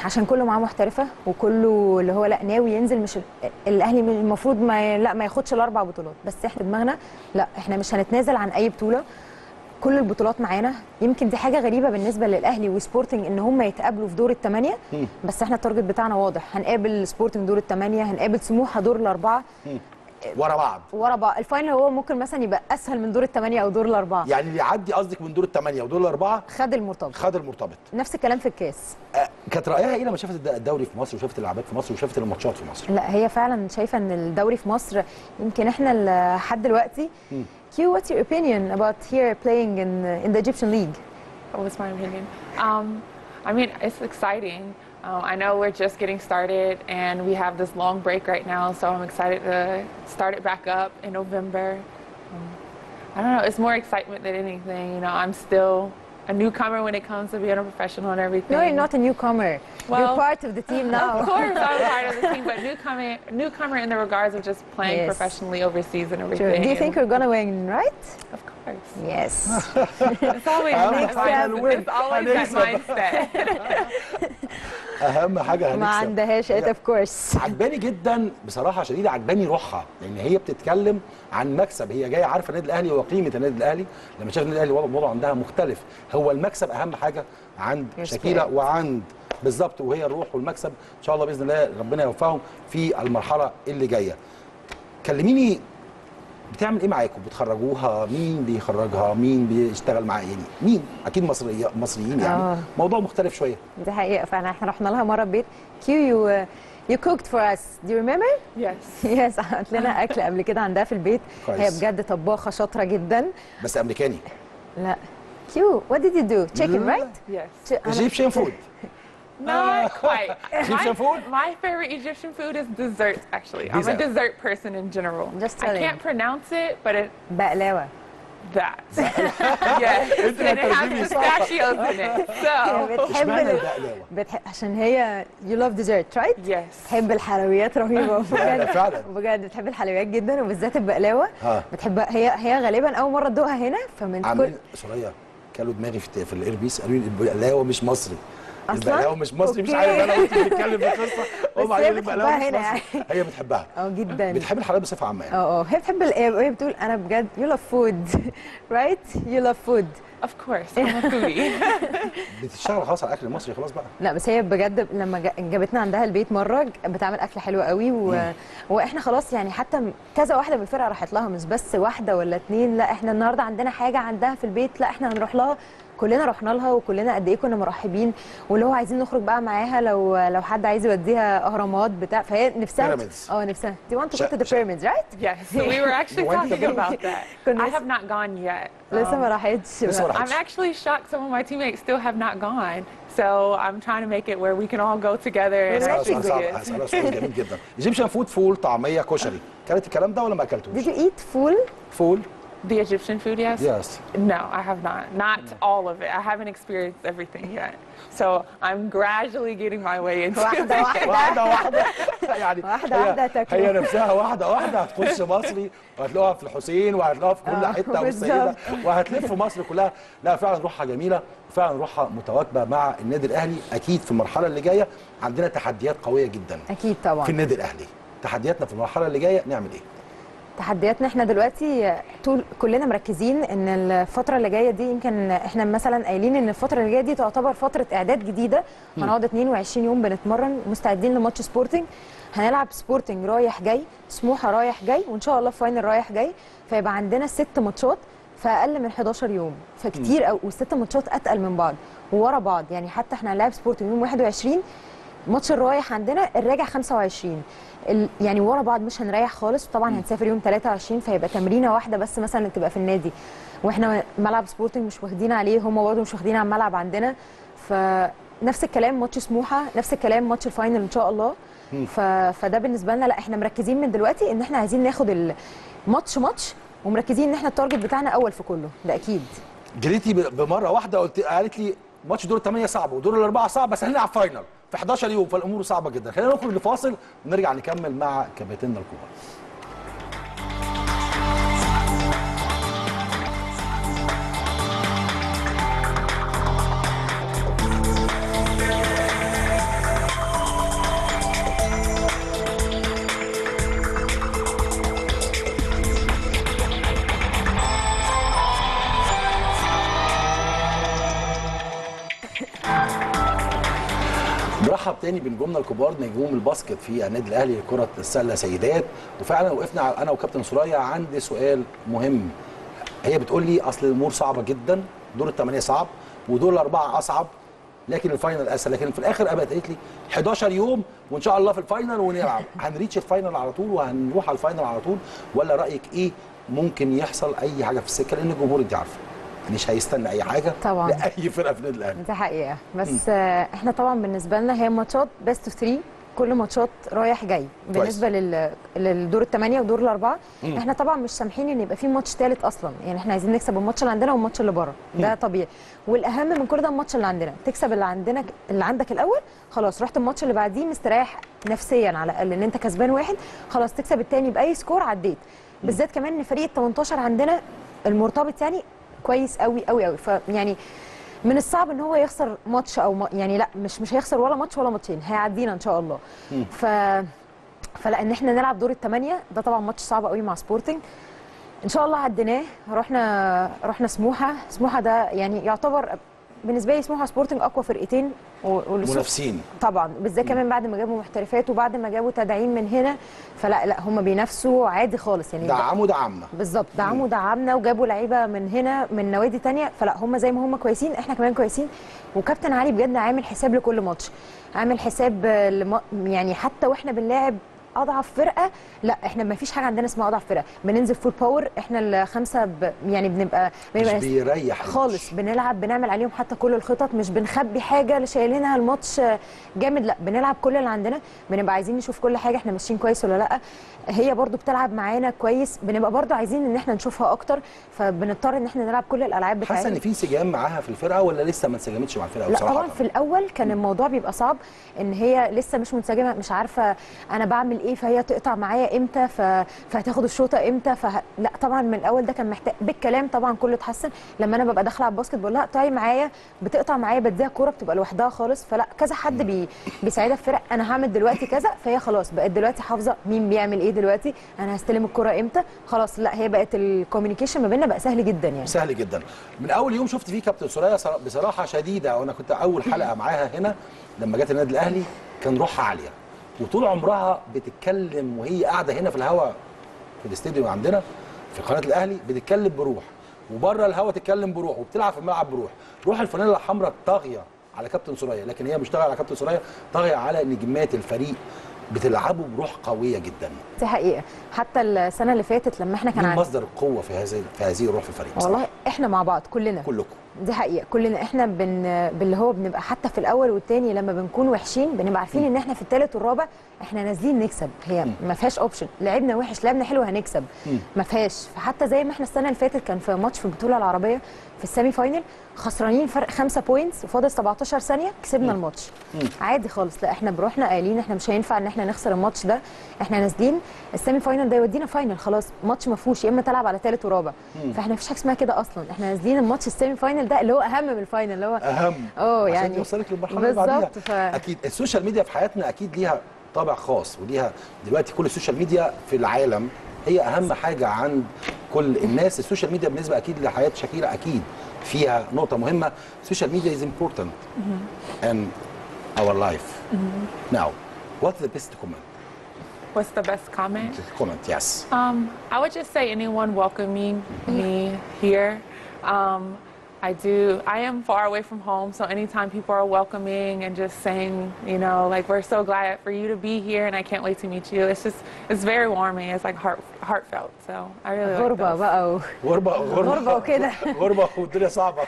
عشان كله معاه محترفة وكله اللي هو لأ ناوي ينزل مش ال- الأهلي المفروض ما لأ ما ياخدش الأربع بطولات. بس إحنا دماغنا لأ إحنا مش هنتنازل عن أي بطولة. كل البطولات معانا. يمكن دي حاجة غريبة بالنسبة للأهلي وسبورتنج إن هم يتقابلوا في دور الثمانيه. بس إحنا التارجت بتاعنا واضح. هنقابل سبورتنج دور الثمانيه هنقابل سموحة دور الأربعة.
ورا بعض.
ورا بعض. الفاينل هو ممكن مثلا يبقى أسهل من دور الثمانيه أو دور الأربعة.
يعني اللي يعدي قصدك من دور الثمانيه ودور الأربعة؟
خد المرتبط.
خد المرتبط.
نفس الكلام في الكاس.
آه، كانت رأيها إيه لما شافت الد- الدوري في مصر وشافت الالعاب في مصر وشافت الماتشات في مصر؟
لا هي فعلا شايفة إن الدوري في مصر يمكن إحنا لحد دلوقتي. Q what's your opinion about here playing in in the Egyptian league
What was my opinion? Um, I mean, it's exciting. Um, I know we're just getting started and we have this long break right now, so I'm excited to start it back up in November. Um, I don't know, it's more excitement than anything. You know, I'm still a newcomer when it comes to being a professional and everything.
no you're not a newcomer you're
Well,
part of the team
Of
now
course, I'm part of the team, but newcomer, newcomer in the regards of just playing
Yes.
professionally overseas and
Sure.
everything.
do you think you're gonna win right
Of course.
yes
It's always
I'm
that
excited to
mindset.
win.
It's always
I'm
that
excited.
mindset.
اهم حاجه
ما
هنكسب
عندهاش it of course
عجباني جدا بصراحه شديده عجباني روحها لان هي بتتكلم عن مكسب. هي جاية عارفة النادي الأهلي وقيمة النادي الأهلي. لما شاف النادي الأهلي وضع وضع عندها مختلف هو المكسب أهم حاجة عند شاكيلا
spirit.
وعند بالظبط وهي الروح والمكسب. إن شاء الله بإذن الله ربنا يوفقهم في المرحلة اللي جاية. كلميني بتعمل إيه معاكم؟ بتخرجوها؟ مين بيخرجها؟ مين بيشتغل معاها يعني مين؟ أكيد مصري مصريين يعني.
آه.
موضوع مختلف شوية.
دي حقيقة فعلا. إحنا رحنا لها مرة البيت Q you uh, you cooked for us do you remember
Yes.
يس عملت لنا اكل قبل كده عندها في البيت
كويس.
هي بجد طباخه شاطره جدا
بس امريكاني
لا كيو what did you do chicken
لا.
right
Yes.
Ch- أنا-
ايجيبشن فود
Not quite.
Egyptian
my,
food?
My favorite Egyptian food is desserts, actually. I'm
Dessert.
a dessert person in general.
Just
I
telling.
can't pronounce it, but it
بقلاوه
That. yes. and it has pistachios in it. So,
بتحب ال-. عشان هي you love dessert right
yes.
بتحب الحلويات رهيبة
لا،
بجد
فعلا.
بجد بتحب الحلويات جدا وبالذات البقلاوة
ها.
بتحبها هي هي غالبا أول مرة تدوقها هنا فمن كل
عاملين سوريا كلوا دماغي في في الايربيس قالوا لي البقلاوة مش مصري؟ البقلاوه مش مصري مش. عارف أنا كنت بتكلم في هم لي البقلاوه مش مصري. هي بتحبها.
أه جدا.
بتحب الحلويات بصفة عامة يعني.
أه أه. هي بتحب ال- وهي بتقول أنا بجد right? You love food.
Of course. I'm a foodie.
بتشتغل خلاص على الأكل المصري خلاص بقى.
لا بس هي بجد لما جا- جابتنا عندها البيت مرة بتعمل أكل حلو قوي و... وإحنا خلاص يعني حتى كذا واحدة من الفرقة راحت لها مش بس واحدة ولا اتنين لا إحنا النهارده عندنا حاجة عندها في البيت لا إحنا هنروح لها كلنا رحنا لها وكلنا قد إيه كنا مرحبين واللي هو عايزين نخرج بقى معاها لو لو حد عايز يوديها اهرامات بتاع فهي نفسها. آه نفسها do you want to go to the pyramids right
yes. So we were actually talking about that. I
لسه-
have not gone yet.
لسه ما
Um,
راحتش.
I'm actually shocked some of my teammates still have not gone. So I'm trying to make it where we can all go together and actually do it.
هسألها سؤال جميل جدا ايجيبشن فود فول طعميه كشري كلت الكلام ده ولا ما اكلتوش
Did you eat full
فول
The Egyptian food, yes?
Yes.
No, I have not. Not all of it. I haven't experienced everything yet. So I'm gradually getting my way into
واحدة
it.
واحدة
واحدة واحدة يعني
واحدة واحدة تاكلوا.
هي نفسها واحدة واحدة هتخش مصري وهتلاقوها في الحسين وهتلاقوها في كل
آه،
حتة والسيدة. وهتلف مصر كلها لا فعلا روحها جميلة فعلا روحها متواكبة مع النادي الأهلي أكيد في المرحلة اللي جاية عندنا تحديات قوية جدا
أكيد طبعا
في النادي الأهلي تحدياتنا في المرحلة اللي جاية نعمل إيه؟
تحدياتنا إحنا دلوقتي طول كلنا مركزين ان الفترة اللي جاية دي يمكن إحنا مثلا قايلين إن الفترة اللي جاية دي تعتبر فترة إعداد جديدة. هنقعد 22 يوم بنتمرن مستعدين لماتش سبورتنج. هنلعب سبورتنج رايح جاي سموحة رايح جاي وإن شاء الله final رايح جاي. فيبقى عندنا ست ماتشات في أقل من 11 يوم. فكتير قوي والست ماتشات أتقل من بعض وورا بعض. يعني حتى إحنا هنلعب سبورتنج يوم 21 ماتش الرايح عندنا الراجع 25 ال... يعني ورا بعض مش هنريح خالص. طبعا هنسافر يوم 23 فيبقى تمرينة واحدة بس مثلا تبقى في النادي. وإحنا ملعب سبورتنج مش واخدين عليه هم برضه مش واخدين على الملعب عندنا. فنفس الكلام ماتش سموحة نفس الكلام ماتش ال final إن شاء الله. ف... فده بالنسبة لنا لا إحنا مركزين من دلوقتي إن إحنا عايزين ناخد الماتش ماتش ومركزين إن إحنا ال target بتاعنا أول في كله. ده أكيد.
جريتي ب- بمرة واحدة قلت قالت لي ماتش دور الثمانية صعب ودور الأربعة صعب بس هنلعب final في 11 يوم فالأمور صعبة جدا. خلينا نخرج لفاصل ونرجع نكمل مع كباتننا الكبار تاني بنجومنا الكبار نجوم الباسكت في النادي الأهلي لكرة السلة سيدات. وفعلا وقفنا أنا وكابتن سوريا عند سؤال مهم. هي بتقول لي أصل الأمور صعبة جدا دور الثمانيه صعب ودور الأربعة أصعب لكن ال final أسهل. لكن في الآخر قالت لي 11 يوم وإن شاء الله في ال final ونلعب. هن reach ال final على طول وهنروح على ال final على طول ولا رأيك إيه ممكن يحصل أي حاجة في السكة؟ لأن الجمهور أنت عارفه. مش هيستنى أي حاجة
طبعاً.
لأي فرقة في النادي الأهلي.
دي حقيقة. بس آه، إحنا طبعا بالنسبة لنا هي ماتشات best of 3 كل ماتشات رايح جاي. بالنسبة لل... للدور الثمانية ودور الأربعة إحنا طبعا مش سامحين إن يبقى في ماتش ثالث أصلا. يعني إحنا عايزين نكسب الماتش اللي عندنا والماتش اللي بره. ده طبيعي. والأهم من كل ده الماتش اللي عندنا. تكسب اللي عندنا اللي عندك الأول خلاص. رحت الماتش اللي بعديه مستريح نفسيا على الأقل. إن أنت كسبان واحد خلاص. تكسب الثاني بأي score عديت. بالذات كمان إن فريق ال 18 عندنا المرتبط يعني كويس قوي قوي قوي. فيعني من الصعب إن هو يخسر ماتش أو ما يعني لأ مش مش هيخسر ولا ماتش ولا ماتشين هيعدينا إن شاء الله. ف فلا ان إحنا نلعب دور الثمانيه ده طبعا ماتش صعب قوي مع سبورتنج. إن شاء الله عديناه رحنا رحنا سموحة. سموحة ده يعني يعتبر بالنسبة لي سموحه سبورتنج أقوى فرقتين
منافسين.
طبعا. بالذات كمان بعد ما جابوا محترفات وبعد ما جابوا تدعيم من هنا فلا لا هم بينافسوا عادي خالص. يعني
دعموا دعمنا.
بالظبط. دعموا دعمنا وجابوا لعيبة من هنا من نوادي تانية. فلا هم زي ما هم كويسين إحنا كمان كويسين. وكابتن علي بجد عامل حساب لكل ماتش. عامل حساب. يعني حتى وإحنا بنلاعب أضعف فرقة. لا إحنا ما فيش حاجة عندنا اسمها أضعف فرقة. بننزل full power إحنا الخمسة ب... يعني بنبقى,
مش بيريح
خالص. بنلعب بنعمل عليهم حتى كل الخطط. مش بنخبي حاجة اللي شايلينها الماتش جامد. لا بنلعب كل اللي عندنا. بنبقى عايزين نشوف كل حاجة إحنا ماشيين كويس ولا لأ. هي برضو بتلعب معانا كويس. بنبقى برضو عايزين إن إحنا نشوفها أكتر. فبنضطر إن إحنا نلعب كل الألعاب
حاسة
بتاعتنا
إن في انسجام معاها في الفرقة ولا لسه ما انسجمتش مع الفرقة
لا طبعا في الأول كان الموضوع بيبقى صعب إن هي لسه مش منسجمة. مش عارفة أنا بعمل إيه فهي تقطع معايا إمتى؟ ف... فهتاخد الشوطه إمتى؟ فه... لا طبعا من الأول ده كان محتاج بالكلام طبعا كله اتحسن. لما أنا ببقى داخلة على الباسكت بقول لها اقطعي معايا بتقطع معايا بديها كورة بتبقى لوحدها خالص. فلا كذا حد بي... بيساعدها في فرق. أنا هعمل دلوقتي كذا فهي خلاص بقت دلوقتي حافظة مين بيعمل إيه دلوقتي. أنا هستلم الكورة إمتى؟ خلاص لا هي بقت ال communication ما بيننا بقى سهل جدا يعني.
سهل جدا. من أول يوم شفت فيه كابتن سوريا صرا- بصراحة شديدة وأنا كنت أول حلقة معاها هنا لما جت النادي الأهلي كان روحها عالية. وطول عمرها بتتكلم وهي قاعدة هنا في الهواء في الاستديو عندنا في قناة الأهلي بتتكلم بروح وبره الهواء تتكلم بروح وبتلعب في الملعب بروح. روح الفانيلا الحمراء طاغية على كابتن سوريا لكن هي مش طاغيه على كابتن سوريا طاغية على نجمات الفريق بتلعبوا بروح قوية جدا.
دي حقيقة. حتى السنة اللي فاتت لما إحنا كان
مصدر القوة في هذه في هذه الروح في الفريق؟
والله إحنا مع بعض كلنا.
كلكم.
دي حقيقة. كلنا إحنا بن باللي هو بنبقى حتى في الأول والتاني لما بنكون وحشين بنبقى عارفين إن إحنا في التالت والرابع إحنا نازلين نكسب. هي ما فيهاش option لعبنا وحش لعبنا حلو هنكسب. ما فيهاش. فحتى زي ما إحنا السنة اللي فاتت كان في ماتش في البطوله العربية في ال semi-final خسرانين فرق 5 points وفاضل 17 ثانية كسبنا الماتش. عادي خالص. لا إحنا بروحنا قايلين إحنا مش هينفع إن إحنا نخسر الماتش ده. إحنا نازلين ال semi-final ده يودينا final خلاص ماتش ما فيهوش يا إما تلعب على ثالث ورابع. فاحنا مفيش حاجة اسمها كده أصلا. إحنا نازلين الماتش ال semi-final ده اللي هو أهم من ال final اللي هو
أهم.
آه
عشان
يعني
يوصلك للمرحلة اللي بعديها.
ف...
أكيد. ال social media في حياتنا أكيد ليها طابع خاص وليها دلوقتي كل السوشيال ميديا في العالم هي اهم حاجة عند كل الناس السوشيال ميديا بالنسبة أكيد لحياه شاكيرا أكيد فيها نقطه مهمه السوشيال ميديا is important and our life now what's the best comment
What's the best comment?
comment yes
Um, I would just say anyone welcoming me here. Um, I do. I am far away from home, so anytime people are welcoming and just saying, you know, like we're so glad for you to be here, and I can't wait to meet you. It's just, it's very warming. It's like heart, heartfelt. So I really like
غربه
those.
بقى و...
غربة غربة
غربة وكده.
غربة والدنيا صعبة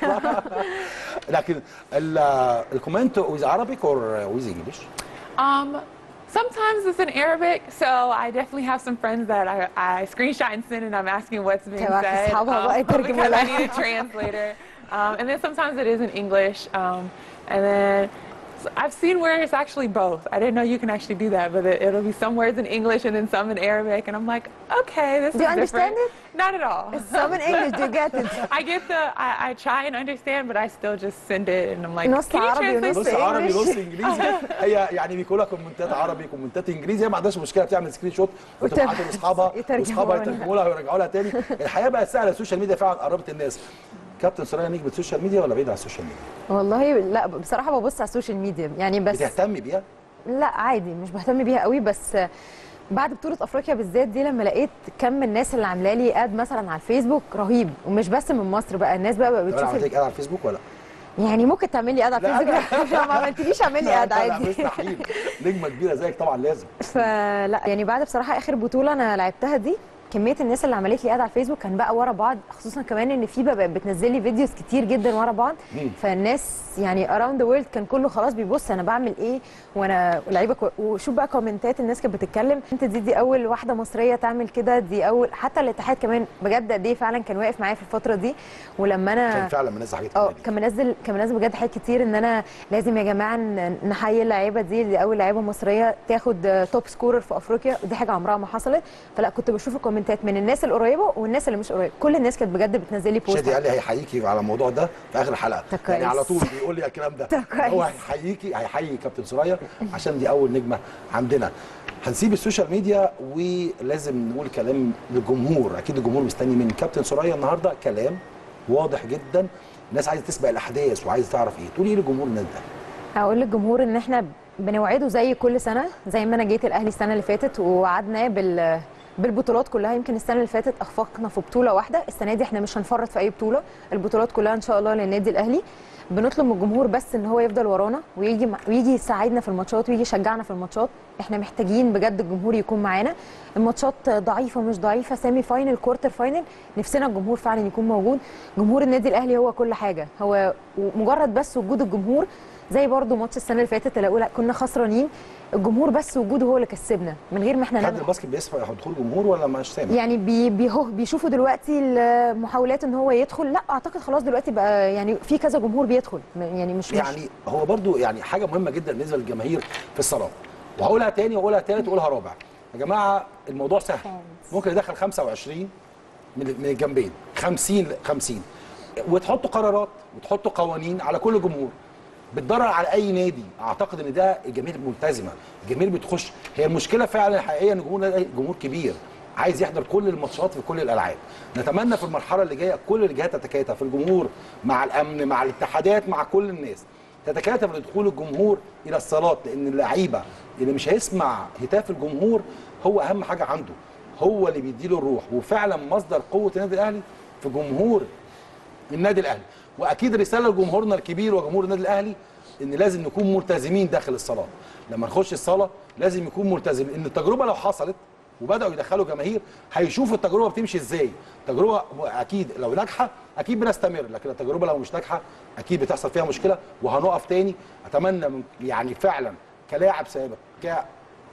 لكن ال- الكومنت with Arabic or with English؟
Um, sometimes it's in Arabic, so I definitely have some friends that I, I screenshot and send, and I'm asking what's being
تبعت
said
أصحابها بقى يترجموا
because I
لها.
need a translator. Um, and then sometimes it is in English, um, and then so I've seen where it's actually both. I didn't know you can actually do that, but it, it'll be some words in English and then some in Arabic, and I'm like, okay, this
Do
is
you understand
different. Not at all.
some in English do you get it
I get the, I, I try and understand, but I still just send it, and I'm like,
نص
can you
عربي
translate
ونص
نص عربي
English.
نص انجليزي هي يعني بيكون لها كومنتات عربي كومنتات انجليزي هي ما عندهاش مشكله تعمل سكرين شوت وتبعته
وتبعت-
لاصحابها
يترجموا
واصحابها
لها.
يترجموا لها ويرجعوا لها تاني الحياه بقت سهله السوشيال ميديا فعلا قربت الناس كابتن سوريا نجمه ال social media ولا بعيد عن ال social media؟
والله لا بصراحة ببص على ال social media يعني بس
بتهتمي بيها؟
لا عادي مش بهتم بيها قوي بس بعد بطولة أفريقيا بالذات دي لما لقيت كم الناس اللي عاملة لي add مثلا على الفيسبوك رهيب ومش بس من مصر بقى الناس بقى, بقى بتشوف
عملت لك على الفيسبوك ولا؟
يعني ممكن تعمل لي add على الفيسبوك لو ما عملتليش اعمل لي
add
عادي
مستحيل نجمة كبيرة زيك طبعا لازم
فلا يعني بعد بصراحة آخر بطولة أنا لعبتها دي كمية الناس اللي عملت لي add على الفيسبوك كان بقى ورا بعض خصوصا كمان إن في بقى بتنزل لي videos كتير جدا ورا بعض. فالناس يعني around the world كان كله خلاص بيبص أنا بعمل إيه وأنا لعيبة. وشوف بقى comment ات الناس كانت بتتكلم. أنت دي دي أول واحدة مصرية تعمل كده دي أول حتى الاتحاد كمان بجد قد إيه فعلا كان واقف معايا في الفترة دي. ولما أنا
كان فعلا منزل حاجات آه
كان منزل كان منزل بجد حاجات كتير إن أنا لازم يا جماعة نحيي اللعيبة دي دي أول لعيبة مصرية تاخد top scorer في أفريقيا. ودي حاجة عمرها ما حصلت. فلا كنت بشوف ال comments من الناس القريبة والناس اللي مش قريبة. كل الناس كانت بجد بتنزل لي post.
شادي قال لي هيحييكي على الموضوع ده في آخر
الحلقة.
يعني. على طول بيقول لي الكلام ده. هو هيحييكي هيحيي كابتن سرايا عشان دي أول نجمة عندنا. هنسيب السوشيال ميديا ولازم نقول كلام للجمهور. أكيد الجمهور مستني من كابتن سرايا النهارده كلام واضح جدا. الناس عايزة تسبق الأحداث وعايزة تعرف إيه. تقولي إيه لجمهور النادي الاهلي
هقول للجمهور إن إحنا بنوعده زي كل سنة زي ما أنا جيت الاهلي السنة اللي فاتت ووعدناه بال بالبطولات كلها. يمكن السنة اللي فاتت اخفقنا في بطولة واحدة. السنة دي إحنا مش هنفرط في أي بطولة. البطولات كلها إن شاء الله للنادي الأهلي. بنطلب من الجمهور بس إن هو يفضل ورانا ويجي ويجي يساعدنا في الماتشات ويجي يشجعنا في الماتشات. إحنا محتاجين بجد الجمهور يكون معانا. الماتشات ضعيفة مش ضعيفة. semi final quarter final نفسنا الجمهور فعلا يكون موجود. جمهور النادي الأهلي هو كل حاجة. هو مجرد بس وجود الجمهور زي برضو ماتش السنة اللي فاتت اللي أقول كنا خسرانين. الجمهور بس وجوده هو اللي كسبنا من غير ما إحنا
اتحاد
نعمل
الباسكت بيسمع دخول جمهور ولا مش سامع؟
يعني بي بي بيشوفوا دلوقتي المحاولات إن هو يدخل لأ أعتقد خلاص دلوقتي بقى يعني في كذا جمهور بيدخل. يعني مش مش
يعني هو برضو يعني حاجة مهمة جدا بالنسبة للجماهير في الصلاه وهقولها تاني وأقولها تالت وأقولها رابع. يا جماعة الموضوع سهل. ممكن يدخل 25 من من الجنبين. 50 ل 50 وتحطوا قرارات وتحطوا قوانين على كل جمهور. بتضرر على أي نادي. أعتقد إن ده الجماهير ملتزمة. الجماهير بتخش. هي المشكلة فعلا الحقيقية إن جمهور جمهور كبير عايز يحضر كل الماتشات في كل الألعاب. نتمنى في المرحلة اللي جاية كل الجهات تتكاتف الجمهور مع الأمن مع الاتحادات مع كل الناس. تتكاتف لدخول الجمهور إلى الصالات لأن اللعيبة اللي مش هيسمع هتاف الجمهور هو أهم حاجة عنده. هو اللي بيديله الروح. وفعلا مصدر قوة النادي الأهلي في جمهور النادي الأهلي. واكيد رساله لجمهورنا الكبير وجمهور النادي الاهلي ان لازم نكون ملتزمين داخل الصلاه. لما نخش الصلاه لازم يكون ملتزم ان التجربه لو حصلت وبداوا يدخلوا جماهير هيشوفوا التجربه بتمشي إزاي. تجربه أكيد لو ناجحه أكيد بنستمر لكن التجربه لو مش ناجحه أكيد بتحصل فيها مشكله وهنقف تاني. اتمنى من يعني فعلا كلاعب سابق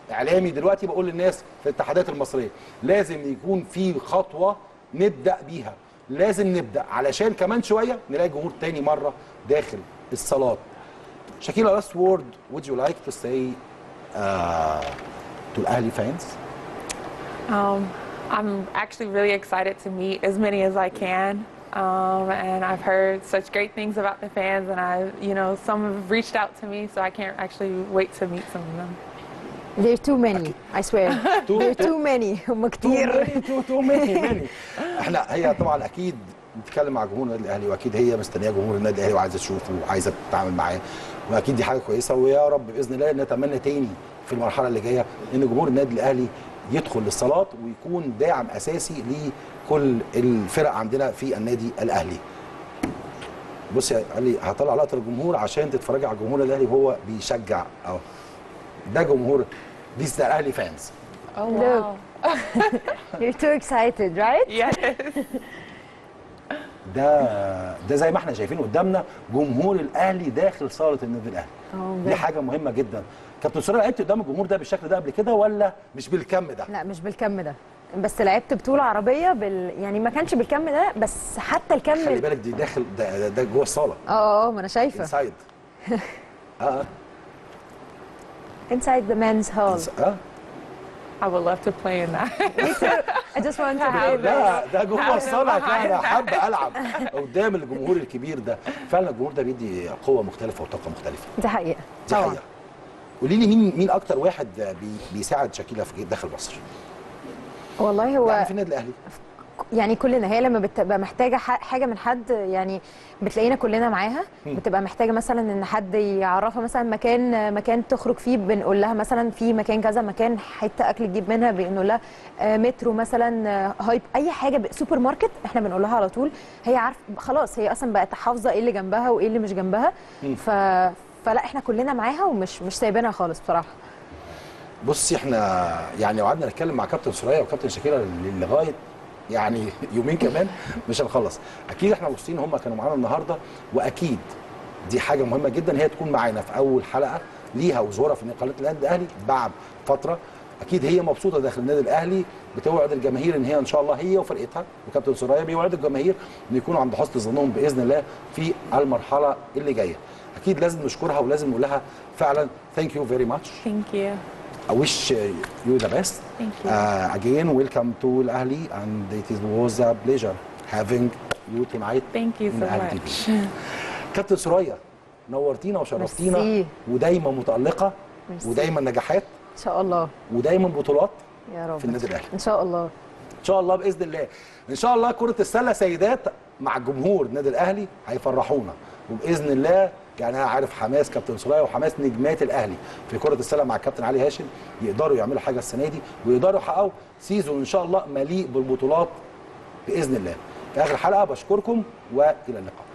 كاعلامي دلوقتي بقول للناس في الاتحادات المصريه لازم يكون في خطوه نبدأ بيها. لازم نبدا علشان كمان شويه نلاقي جمهور تاني مره داخل الصالات Shakira, last word would you like to say uh, to Ahli fans?
Um, I'm actually really excited to meet as many as I can. Um, and I've heard such great things about the fans, and I, you know, some have reached out to me, so I can't actually wait to meet some of them.
There are too many I swear. There are too many. هم كتير.
too too many many إحنا هي طبعا أكيد بتتكلم مع جمهور النادي الأهلي وأكيد هي مستنية جمهور النادي الأهلي وعايزة تشوفه وعايزة تتعامل معاه. وأكيد دي حاجة كويسة ويا رب بإذن الله نتمنى تاني في المرحلة اللي جاية إن جمهور النادي الأهلي يدخل للصالات ويكون داعم أساسي لكل الفرق عندنا في النادي الأهلي. بص يا علي هطلع لقطة الجمهور عشان تتفرجي على الجمهور الأهلي وهو بيشجع. أهو. ده جمهور These are الاهلي فانز
Oh,
Look. you're too excited right?
Yes.
ده ده زي ما إحنا شايفين قدامنا جمهور الأهلي داخل صالة النادي الأهلي.
آه
دي. حاجة مهمة جدا. كابتن سوري لعبت قدام الجمهور ده بالشكل ده قبل كده ولا مش بالكم ده؟
لا مش بالكم ده. بس لعبت بطولة عربية بال... يعني ما كانش بالكم ده بس حتى الكم
خلي بالك دي داخل ده, ده جوه
الصالة. آه آه ما أنا شايفة.
انسايد آه.
Inside the men's hall
آه
I would love to play in that.
I just want to play
ده
this
ده جوه الصالة
أنا.
حابه ألعب. قدام الجمهور الكبير ده. فعلا الجمهور ده بيدي قوة مختلفة وطاقة مختلفة.
دي حقيقة.
دي حقيقة. قولي لي مين مين أكتر واحد بي بيساعد شاكيلا في داخل مصر؟
والله هو
يعني في النادي الأهلي.
يعني كلنا هي لما بتبقى محتاجة حاجة من حد يعني بتلاقينا كلنا معاها بتبقى محتاجة مثلا إن حد يعرفها مثلا مكان مكان تخرج فيه بنقول لها مثلا في مكان كذا مكان حتة أكل تجيب منها بنقول لها آه، مترو مثلا آه، hyper أي حاجة سوبر ماركت إحنا بنقول لها على طول هي عارفه خلاص هي أصلا بقت حافظة إيه اللي جنبها وإيه اللي مش جنبها ف فلا إحنا كلنا معاها ومش مش سايبينها خالص بصراحة.
بصي إحنا يعني لو قعدنا نتكلم مع كابتن سوريا وكابتن شاكيرا لغاية يعني يومين كمان مش هنخلص. أكيد إحنا مبسوطين هم كانوا معانا النهارده وأكيد دي حاجة مهمة جدا هي تكون معانا في أول حلقة ليها وظهورها في قناة النادي الأهلي بعد فترة. أكيد هي مبسوطة داخل النادي الأهلي بتوعد الجماهير إن هي إن شاء الله هي وفرقتها وكابتن سوريا بيوعد الجماهير إن يكونوا عند حسن ظنهم بإذن الله في المرحلة اللي جاية. أكيد لازم نشكرها ولازم نقول لها فعلا thank you very much
Thank you.
I wish uh, you the best.
Thank you.
Uh, again, welcome to Al Ahli, and it was a pleasure having you tonight.
Thank you so much.
Al
Ahly
TV. كابتن سرايا نورتينا وشرفتينا
ميرسي.
ودايما متألقة
ميرسي.
ودايما نجاحات
إن شاء الله
ودايما بطولات
يا رب
في النادي الأهلي.
إن شاء الله
إن شاء الله بإذن الله إن شاء الله كرة السلة سيدات مع جمهور النادي الأهلي هيفرحونا وبإذن الله يعني أنا عارف حماس كابتن سوريا وحماس نجمات الأهلي في كرة السلة مع الكابتن علي هاشم يقدروا يعملوا حاجة السنة دي ويقدروا يحققوا سيزون إن شاء الله مليء بالبطولات بإذن الله. في آخر حلقة بشكركم وإلى اللقاء.